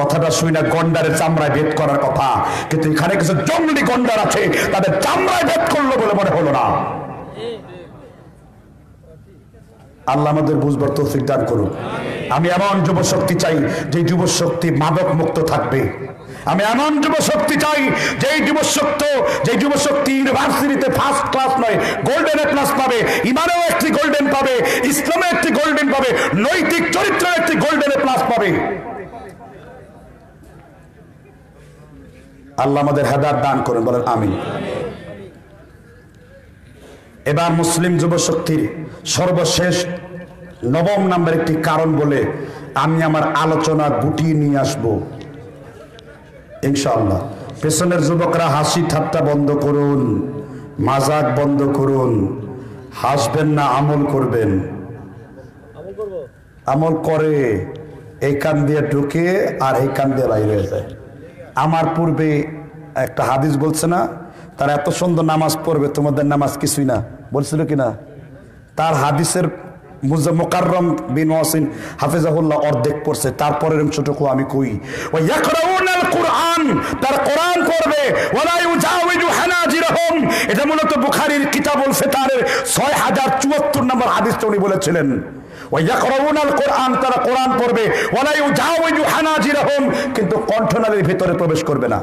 কথাটা শুই না গন্ডারের চামড়ায় ভেদ করার কথা। কিন্তু এখানে কিছু জঙ্গলি গন্ডার আছে, তাদের চামড়ায় ভেদ করল বলে মনে হলো না। আল্লাহ আমাদের বুঝবার তৌফিক দান করুন আমি এমন যুব শক্তি চাই, যে যুব শক্তি মাদক মুক্ত থাকবে। আমি এমন যুব শক্তি চাই যে যুব শক্তি যে যুব শক্তি ইউনিভার্সিটিতে ফার্স্ট ক্লাস নয় গোল্ডেন ক্লাস পাবে, ইমানেও একটি গোল্ডেন পাবে, ইসলামে একটি গোল্ডেন পাবে, নৈতিক চরিত্রে একটি গোল্ডেন ক্লাস পাবে। আল্লাহ আমাদের হেদার দান করেন, বলেন আমি এবার মুসলিম যুব শক্তির সর্বশেষ নবম নাম্বার একটি কারণ বলে আমি আমার আলোচনা গুটিয়ে নিয়ে আসব। ইনশাআল্লাহ। পেছনের যুবকরা হাসি ঠাট্টা বন্ধ করুন, মাজাক বন্ধ করুন, হাসবেন না, আমল করবেন। আমল করে, এই কান দিয়ে ঢুকে আর এই কান দিয়ে বাইরে যায়। আমার পূর্বে একটা হাদিস বলছে না, তারা এত সুন্দর নামাজ পড়বে, তোমাদের নামাজ কিছুই না, বলছিল কিনা তার হাদিসের মোকাররম বিন ওয়াসিন হাফিজাহুল্লাহ অর্ধেক পড়ছে তারপরের অংশটুকু আমি কই ওয়া ইয়াকরাউনাল কুরআন তার কোরআন পড়বে ওয়ালা ইউজাউিজু হানাজিরহুম এটা মূলত বুখারীর কিতাবুল ফিতারের 6074 নম্বর হাদিসটা উনি বলেছিলেন ওয়া ইয়াকরাউনাল কুরআন তারা কোরআন পড়বে ওয়ালা ইউজাউিজু হানাজিরহুম কিন্তু কণ্ঠনালীর ভিতরে প্রবেশ করবে না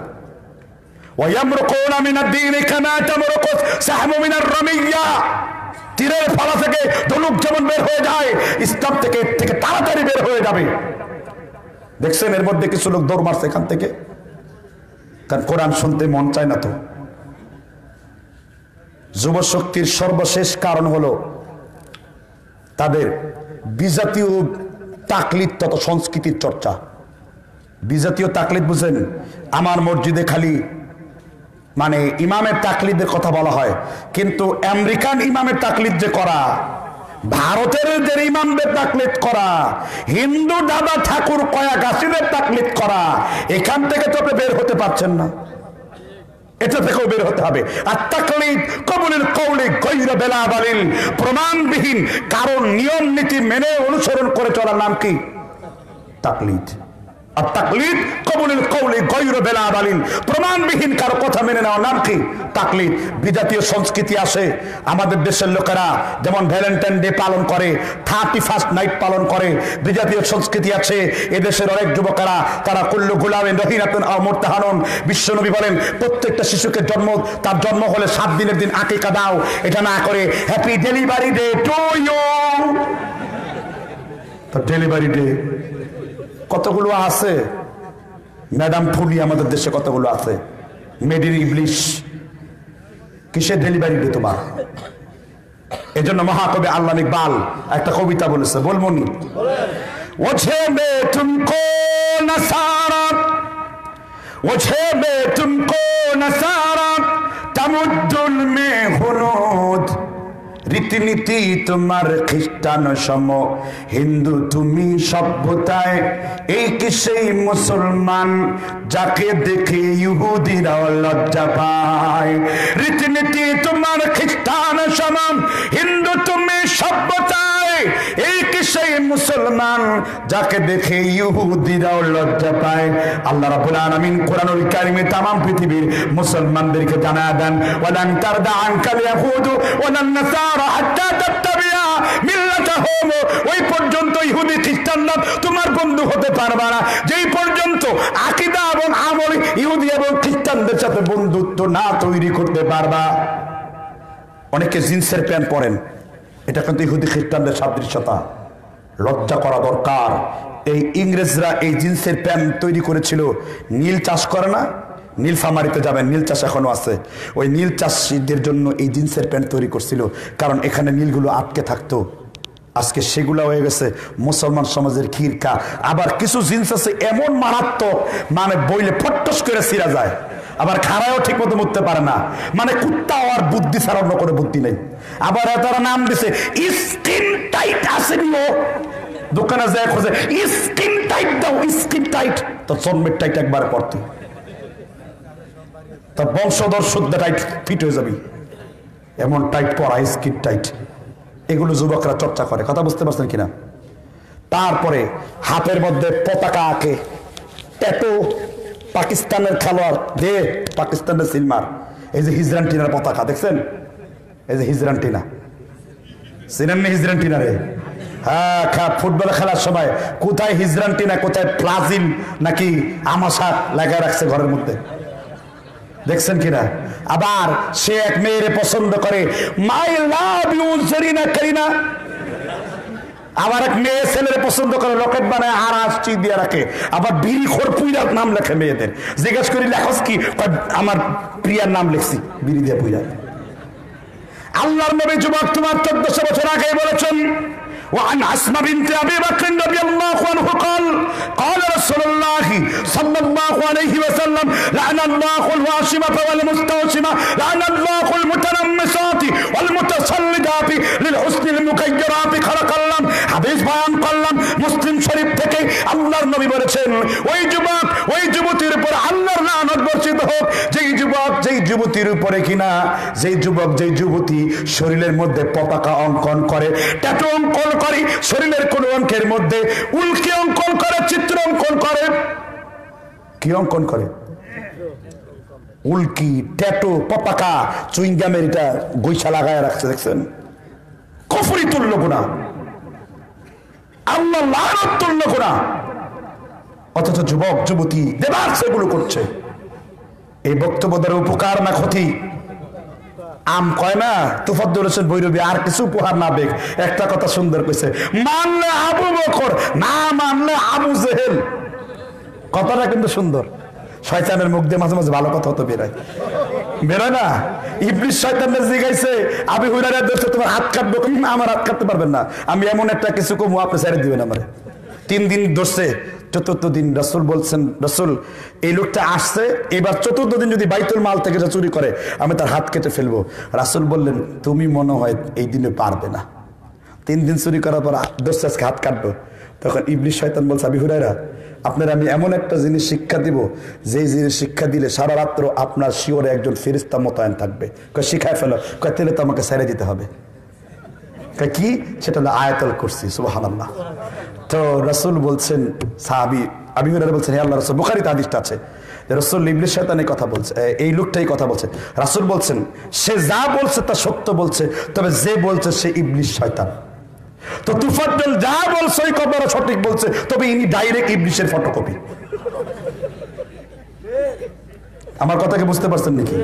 ويمرقون من الدين كما تمرق السهم من الرمية তীরের ফলা থেকে ধনুক যেমন বের হয়ে যায় ইসলাম থেকে থেকে তাড়াতাড়ি বের হয়ে যাবে। দেখছেন, এর মধ্যে কিছু লোক দৌড় মারছে এখান থেকে। কারণ কোরআন শুনতে মন চায় না তো। যুব শক্তির সর্বশেষ কারণ হলো তাদের বিজাতীয় তাকলিদ তত সংস্কৃতির চর্চা। বিজাতীয় তাকলিদ বুঝেন, আমার মসজিদে খালি মানে ইমামের তাকলিদের কথা বলা হয়। কিন্তু আমেরিকান ইমামের তাকলিদ যে করা, ভারতের যে ইমামদের তাকলিদ করা, হিন্দু দাদা ঠাকুর কয়া গাছিদের তাকলিদ করা, এখান থেকে তো আপনি বের হতে পারছেন না। এটা থেকেও বের হতে হবে। আর তাকলিদ কবুলের কৌলে গৈর বেলা বালিল, প্রমাণবিহীন, কারণ নিয়ম নীতি মেনে অনুসরণ করে চলার নাম কি? তাকলিদ। তাকলিদ কবুলের কৌলে গৈর বেলা বালিল প্রমাণবিহীন কারও কথা মেনে নেওয়ার নাম কি? তাকলিদ। বিজাতীয় সংস্কৃতি আসে আমাদের দেশের লোকেরা যেমন ভ্যালেন্টাইন ডে পালন করে, থার্টি ফার্স্ট নাইট পালন করে, বিজাতীয় সংস্কৃতি আছে। এদেশের অনেক যুবকেরা, তারা কুল্লু গুলামেন রহিনাতুন আমর্তাহানন বিশ্বনবী বলেন, প্রত্যেকটা শিশুকে জন্ম, তার জন্ম হলে সাত দিনের দিন আকিকা দাও। এটা না করে happy delivery day to you delivery day কতগুলো আছে? ম্যাডাম ফুলি আমাদের দেশে কতগুলো আছে? মেডির ইংলিশ কিসের ডেলিভারি ডে তোমার? এই জন্য মহাকবি আল্লাহ ইকবাল একটা কবিতা বলেছে বলবনি ওছে মে তুমকো নসারা, ওঝে মে তুমকো নসারা তামুদ্দুল মে হুনুদ। রীতিনীতি তোমার খ্রিস্টান সম। হিন্দু তুমি সভ্যতায়, এই কি সেই মুসলমান যাকে দেখে ইহুদিরাও লজ্জা পায়? রীতিনীতি তোমার খ্রিস্টান সম, হিন্দু তুমি সভ্যতায় মুসলমান যাকে দেখে ইহুদিরাও লজ্জা পায়। আল্লাহ কারিমে পৃথিবীর মুসলমানদেরকে জানা দেন তোমার বন্ধু হতে পারবে না। পর্যন্ত এবং আমল ইহুদি এবং খ্রিস্টানদের সাথে বন্ধুত্ব না তৈরি করতে পারবা। অনেকে জিন্সের প্যান্ট পরেন। এটা কিন্তু ইহুদি খ্রিস্টানদের সাদৃশ্যতা। লজ্জা করা দরকার। এই ইংরেজরা এই জিন্সের প্যান্ট তৈরি করেছিল। নীল চাষ করে না? নীল ফামারিতে যাবেন, নীল চাষ এখনও আছে। ওই নীল চাষিদের জন্য এই জিন্সের প্যান্ট তৈরি করছিল। কারণ এখানে নীলগুলো আটকে থাকতো। আজকে সেগুলো হয়ে গেছে মুসলমান সমাজের খিরকা আবার কিছু জিন্স আছে এমন মারাত্মক মানে বইলে ফট্টস করে সিরা যায়। আবার খাড়াও ঠিক মতো উঠতে পারে না। মানে কুত্তা আর বুদ্ধি ছাড়া অন্য কোনো বুদ্ধি নেই। আবার তারা নাম দিছে, স্কিন টাইট ও দোকানে যায় খোঁজে, স্কিন টাইট দাও, স্কিন টাইট। তো জন্মের টাইট একবার পড়তে। তা বংশধর শুদ্ধ টাইট ফিট হয়ে যাবি। এমন টাইট পরা, স্কিন টাইট। এগুলো যুবকরা চর্চা করে। কথা বুঝতে পারছেন কিনা? তারপরে হাতের মধ্যে পতাকা আঁকে, ট্যাটু পাকিস্তানের খেলোয়াড়, দে, পাকিস্তানের সিলমার। এই যে হিজরান্টিনার পতাকা, দেখছেন? এই যে হিজরান্টিনা চিনেন হিজরান্টিনা রে? হ্যাঁ ফুটবল খেলার সময় কোথায় হিজরান্টিনা কোথায় ব্রাজিল নাকি আমাশা লাগায় রাখছে ঘরের মধ্যে? দেখছেন কিনা আবার সে এক মেয়েরে পছন্দ করে, মাই লাভ ইউ জেরিনা করিনা। আবার এক মেয়ে ছেলের পছন্দ করে, রকেট বানায় আর আসছি দিয়ে রাখে। আবার বিড়ি খোর নাম লেখে মেয়েদের। জিজ্ঞেস করি, লেখস কি? আমার প্রিয়ার নাম লিখছি, বিড়ি দিয়ে পুইরা আল্লাহর নবী যুবক, তোমার চোদ্দশো বছর আগে বলেছেন وعن عصمة بنت أبي بكر رضي الله عنه قال قال رسول الله صلى الله عليه وسلم لعن الله الواشمة والمستوشمة لعن الله المتنمسات والمتسلدات للحسن المكيرات خلق الله حديث بيان قلم. মুসলিম শরীফ থেকে আল্লাহর নবী বলেছেন, ওই যুবক, ওই যুবতীর উপর আল্লাহর লানত বর্ষিত হোক। যেই যুবক, যেই যুবতীর উপরে কিনা, যেই যুবক, যেই যুবতী শরীরের মধ্যে পতাকা অঙ্কন করে, ট্যাটু অঙ্কন করে, শরীরের কোন অঙ্কের মধ্যে উল্কি অঙ্কন করে, চিত্র অঙ্কন করে। কি অঙ্কন করে? উল্কি, ট্যাটু, পতাকা চুইংগামের এটা গৈসা লাগায় রাখছে, দেখছেন? কফরি তুল্য গুণা আল্লাহ লানত করা অথচ যুবক, যুবতী দেবার সেগুলো করছে। এই বক্তব্য দ্বারা উপকার না ক্ষতি? আম কয় না তুফাদ্দুল হোসেন বৈরবী, আর কিছু উপহার না বেগ। একটা কথা সুন্দর কইছে, মানলে আবু বকর, না মানলে আবু জেহেল। কথাটা কিন্তু সুন্দর। শয়তানের মুখ দিয়ে মাঝে মাঝে ভালো কথা হতো বেরোয় বেরোয় না? ইবলিশ শয়তানের জিগাইছে, আমি হুইরারে ধরছে, তোমার হাত কাটবো। আমার হাত কাটতে পারবেন না। আমি এমন একটা কিছু কমু, আপনি ছেড়ে দিবেন আমারে। তিন দিন ধরছে, চতুর্থ দিন রসুল বলছেন, রসুল, এই লোকটা আসছে, এবার চতুর্থ দিন যদি বাইতুল মাল থেকে চুরি করে, আমি তার হাত কেটে ফেলব। রাসুল বললেন, তুমি মনে হয় এই দিনে পারবে না। তিন দিন চুরি করার পর দোস্ত আজকে হাত কাটবো। তখন ইবলিশ শয়তান বলছে, আবি হুরাইরা আপনার আমি এমন একটা জিনিস শিক্ষা দিব, যেই জিনিস শিক্ষা দিলে সারা রাত্র আপনার শিওরে একজন ফেরিস্তা মোতায়েন থাকবে। কয়, শিখায় ফেলো। কয়, তাহলে তো আমাকে ছেড়ে দিতে হবে। কি? সেটা হলো আয়াতল করছি আল্লাহ তো রসুল বলছেন, সাহাবি, আবি হুরাইরা বলছেন, হে আল্লাহ রসুল, বুখারিতে আদিষ্ট আছে। রসুল ইবলিশ শয়তান এই কথা বলছে এই লোকটাই কথা বলছে। রাসুল বলছেন, সে যা বলছে তা সত্য বলছে, তবে যে বলছে সে ইবলিশ শয়তান। তো তুফাদ্দল যা বলছে ওই কথাটা সঠিক বলছে। তবে ইনি ডাইরেক্ট ইবলিশের ফটোকপি আমার কথাকে বুঝতে পারছেন নাকি?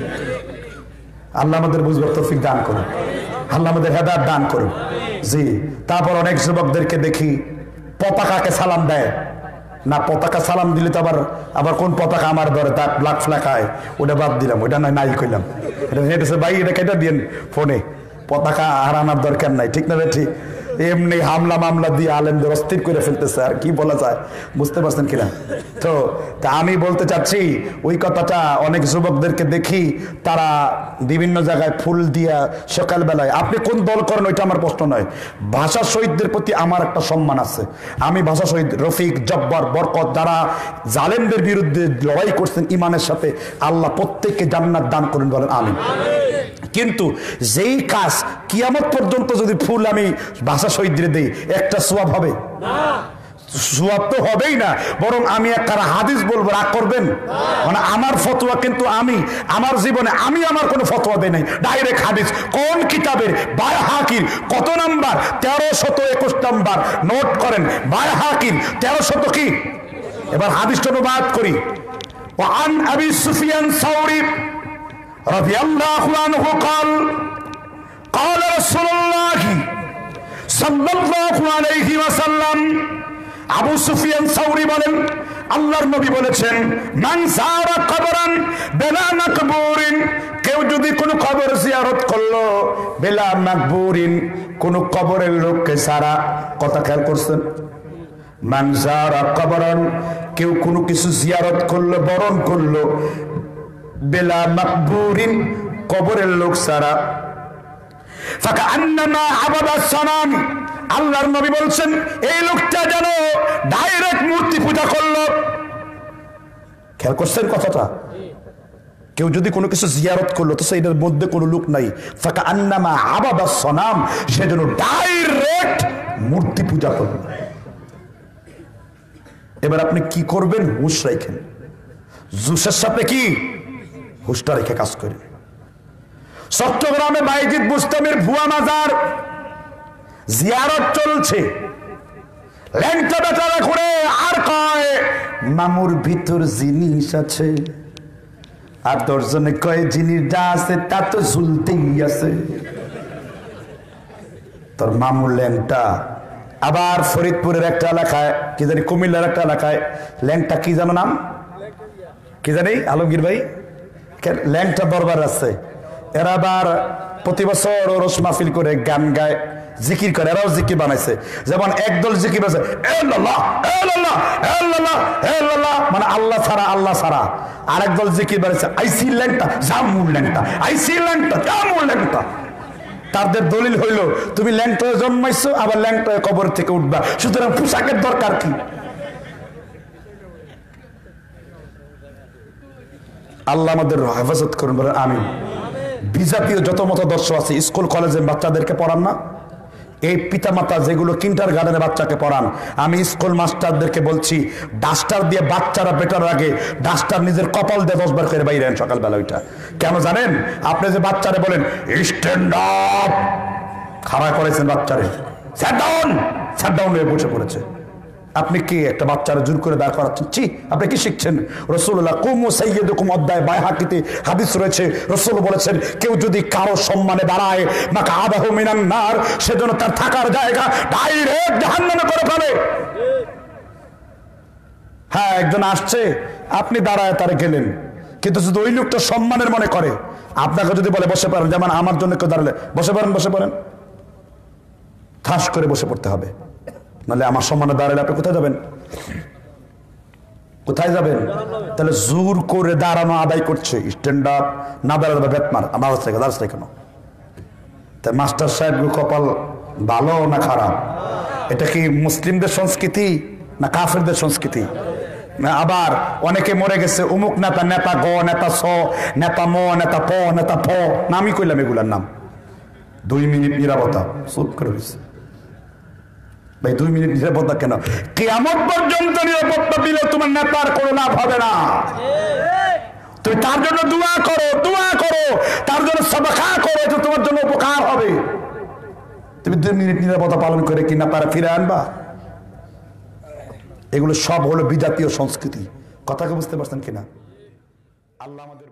আল্লাহ আমাদের বুঝবার তৌফিক দান করুন। আল্লাহ আমাদের হেদার দান করুন। জি, তারপর অনেক যুবকদেরকে দেখি, পতাকাকে সালাম দেয়। না, পতাকা সালাম দিলে তো আবার আবার কোন পতাকা আমার ধরে, তার ব্লাক ফ্ল্যাকায় ওটা বাদ দিলাম, ওটা নয়, নাই কইলাম। এটা হেঁটেছে ভাই, এটা কেটে দিন ফোনে। পতাকা আর আনার দরকার নাই, ঠিক না ঠিক? এমনি হামলা মামলা দিয়ে আলেমদের অস্থির করে ফেলতেছে, আর কি বলা যায়? বুঝতে পারছেন কিনা? তো, তা আমি বলতে চাচ্ছি, ওই কথাটা অনেক যুবকদেরকে দেখি, তারা বিভিন্ন জায়গায় ফুল দিয়া সকালবেলায়, আপনি কোন দল করেন ওইটা আমার প্রশ্ন নয়, ভাষা শহীদদের প্রতি আমার একটা সম্মান আছে। আমি ভাষা শহীদ রফিক জব্বর বরকত যারা জালেমদের বিরুদ্ধে লড়াই করছেন ইমানের সাথে, আল্লাহ প্রত্যেককে জান্নাত দান করেন বলেন আমি কিন্তু যেই কাজ কিয়ামত পর্যন্ত যদি ফুল আমি ভাষা শহীদদের দিই একটা সোয়াব হবে সোয়াব তো হবেই না বরং আমি একটা হাদিস বলবো রাগ করবেন মানে আমার ফতোয়া কিন্তু আমি আমার জীবনে আমি আমার কোনো ফতোয়া দেই নাই ডাইরেক্ট হাদিস কোন কিতাবের বায় হাকির কত নাম্বার তেরো শত একুশ নাম্বার নোট করেন বায় হাকির তেরো শত কি এবার হাদিসটা অনুবাদ করি وعن ابي سفيان ثوري رضي الله عنه قال قال رسول الله সাল্লাম আবু সুফিয়ান সাউরি বলেন, আল্লাহর নবী বলেছেন মানসারা কবরান বেলা নাকবুরিন কেউ যদি কোনো কবর জিয়ারত করল, বেলা নাকবুরিন কোন কবরের লোককে সারা, কথা খেয়াল করছেন? মানসারা কবরান কেউ কোনো কিছু জিয়ারত করল, বরণ করল, বেলা মাকবুরিন, কবরের লোক সারা আল্লাহর নবী বলছেন, এই লোকটা যেন ডাইরেক্ট মূর্তি পূজা করল। খেয়াল করছেন কথাটা? কেউ যদি কোনো কিছু জিয়ারত করল, তো মধ্যে কোনো লোক নাই। ফাঁকা আন্নামা সনাম, সে যেন ডাইরেক্ট মূর্তি পূজা এবার আপনি কি করবেন? হুশ রাখেন। জুসের সাথে কি? হুশটা রেখে কাজ করেন। চট্টগ্রামে বাইজিদ বুস্তামের ভুয়া মাজার জিয়ারত চলছে। ল্যাংটা বেচারা করে আর কয় মামুর ভিতর জিনিস আছে আর দশজনে কয় জিনিসটা আছে তা তো ঝুলতেই আছে। তোর মামুর ল্যাংটা আবার ফরিদপুরের একটা এলাকায় কি জানি কুমিল্লার একটা এলাকায় ল্যাংটা কি জানো নাম? কি জানি আলমগীর ভাই? ল্যাংটা দরবার আছে। এরা আবার প্রতি বছর ওরস মাহফিল করে গান গায়, জিকির করে, এরাও জিকির বানাইছে। যেমন একদল জিকির আছে মানে আল্লাহ ছাড়া আল্লাহ ছাড়া। আর একদল জিকির বানাইছে আইসি ল্যাংটা, জামুর ল্যাংটা আইসি ল্যাংটা, জামুর ল্যাংটা। তাদের দলিল হইল, তুমি ল্যাংটায় জন্মাইছো, আবার ল্যাংটায় কবর থেকে উঠবা। সুতরাং পোশাকের দরকার কি? আল্লাহ আমাদের হেফাজত করুন, বলেন আমি বিজাতীয় যত মতো দর্শ আছে, স্কুল, কলেজে বাচ্চাদেরকে পড়ান না। এই পিতামাতা যেগুলো কিন্টার গার্ডেনে বাচ্চাকে পড়ান, আমি স্কুল মাস্টারদেরকে বলছি, ডাস্টার দিয়ে বাচ্চারা বেটার আগে ডাস্টার নিজের কপাল দিয়ে দশবার করে বাইরে আন সকালবেলা ওইটা। কেন জানেন? আপনি যে বাচ্চারে বলেন স্ট্যান্ড আপ খাড়া করেছেন বাচ্চারে। স্যাট ডাউন স্যাট ডাউন হয়ে বসে পড়েছে। আপনি কি? একটা বাচ্চারা জোর করে দাঁড় করাচ্ছেন। ছি, আপনি কি শিখছেন? রসুল্লাহ কুমু সৈয়দুকুম অধ্যায় বাই হাকিতে হাদিস রয়েছে। রসুল বলেছেন, কেউ যদি কারও সম্মানে দাঁড়ায় মাকে আবাহ মিনান নার সেজন্য তার থাকার জায়গা ডাইরেক্ট জাহান্নামে করে ফেলে। হ্যাঁ একজন আসছে, আপনি দাঁড়ায় তারে গেলেন। কিন্তু শুধু ওই লোকটা সম্মানের মনে করে। আপনাকে যদি বলে, বসে পারেন যেমন আমার জন্য কেউ দাঁড়ালে, বসে পারেন বসে পারেন ঠাস করে বসে পড়তে হবে। নাহলে আমার সম্মানে দাঁড়ালে আপনি কোথায় যাবেন? কোথায় যাবেন? তাহলে জোর করে দাঁড়ানো আদায় করছে স্ট্যান্ড আপ না দাঁড়াবে বেতমার আমার দাঁড়াচ্ছে কেন তাই মাস্টার সাহেব কপাল ভালো না খারাপ? এটা কি মুসলিমদের সংস্কৃতি না কাফেরদের সংস্কৃতি? আবার অনেকে মরে গেছে অমুক নেতা নেতা গ, নেতা স, নেতা ম, নেতা প নেতা প। নামই কইলাম এগুলার নাম। দুই মিনিট নিরাপত্তা। চুপ করে রয়েছে ভাই, দুই মিনিট নিরাপত্তা কেন? কেয়ামত পর্যন্ত নিরাপত্তা দিলে তোমার নেতার কোনো লাভ হবে না। তুমি তার জন্য দোয়া করো দোয়া করো, তার জন্য সবাখা করো, এটা তোমার জন্য উপকার হবে। তুমি দুই মিনিট নিরাপত্তা পালন করে কি না নেতারা ফিরে আনবা? এগুলো সব হলো বিজাতীয় সংস্কৃতি। কথাকে বুঝতে পারছেন কিনা? আল্লাহ আমাদের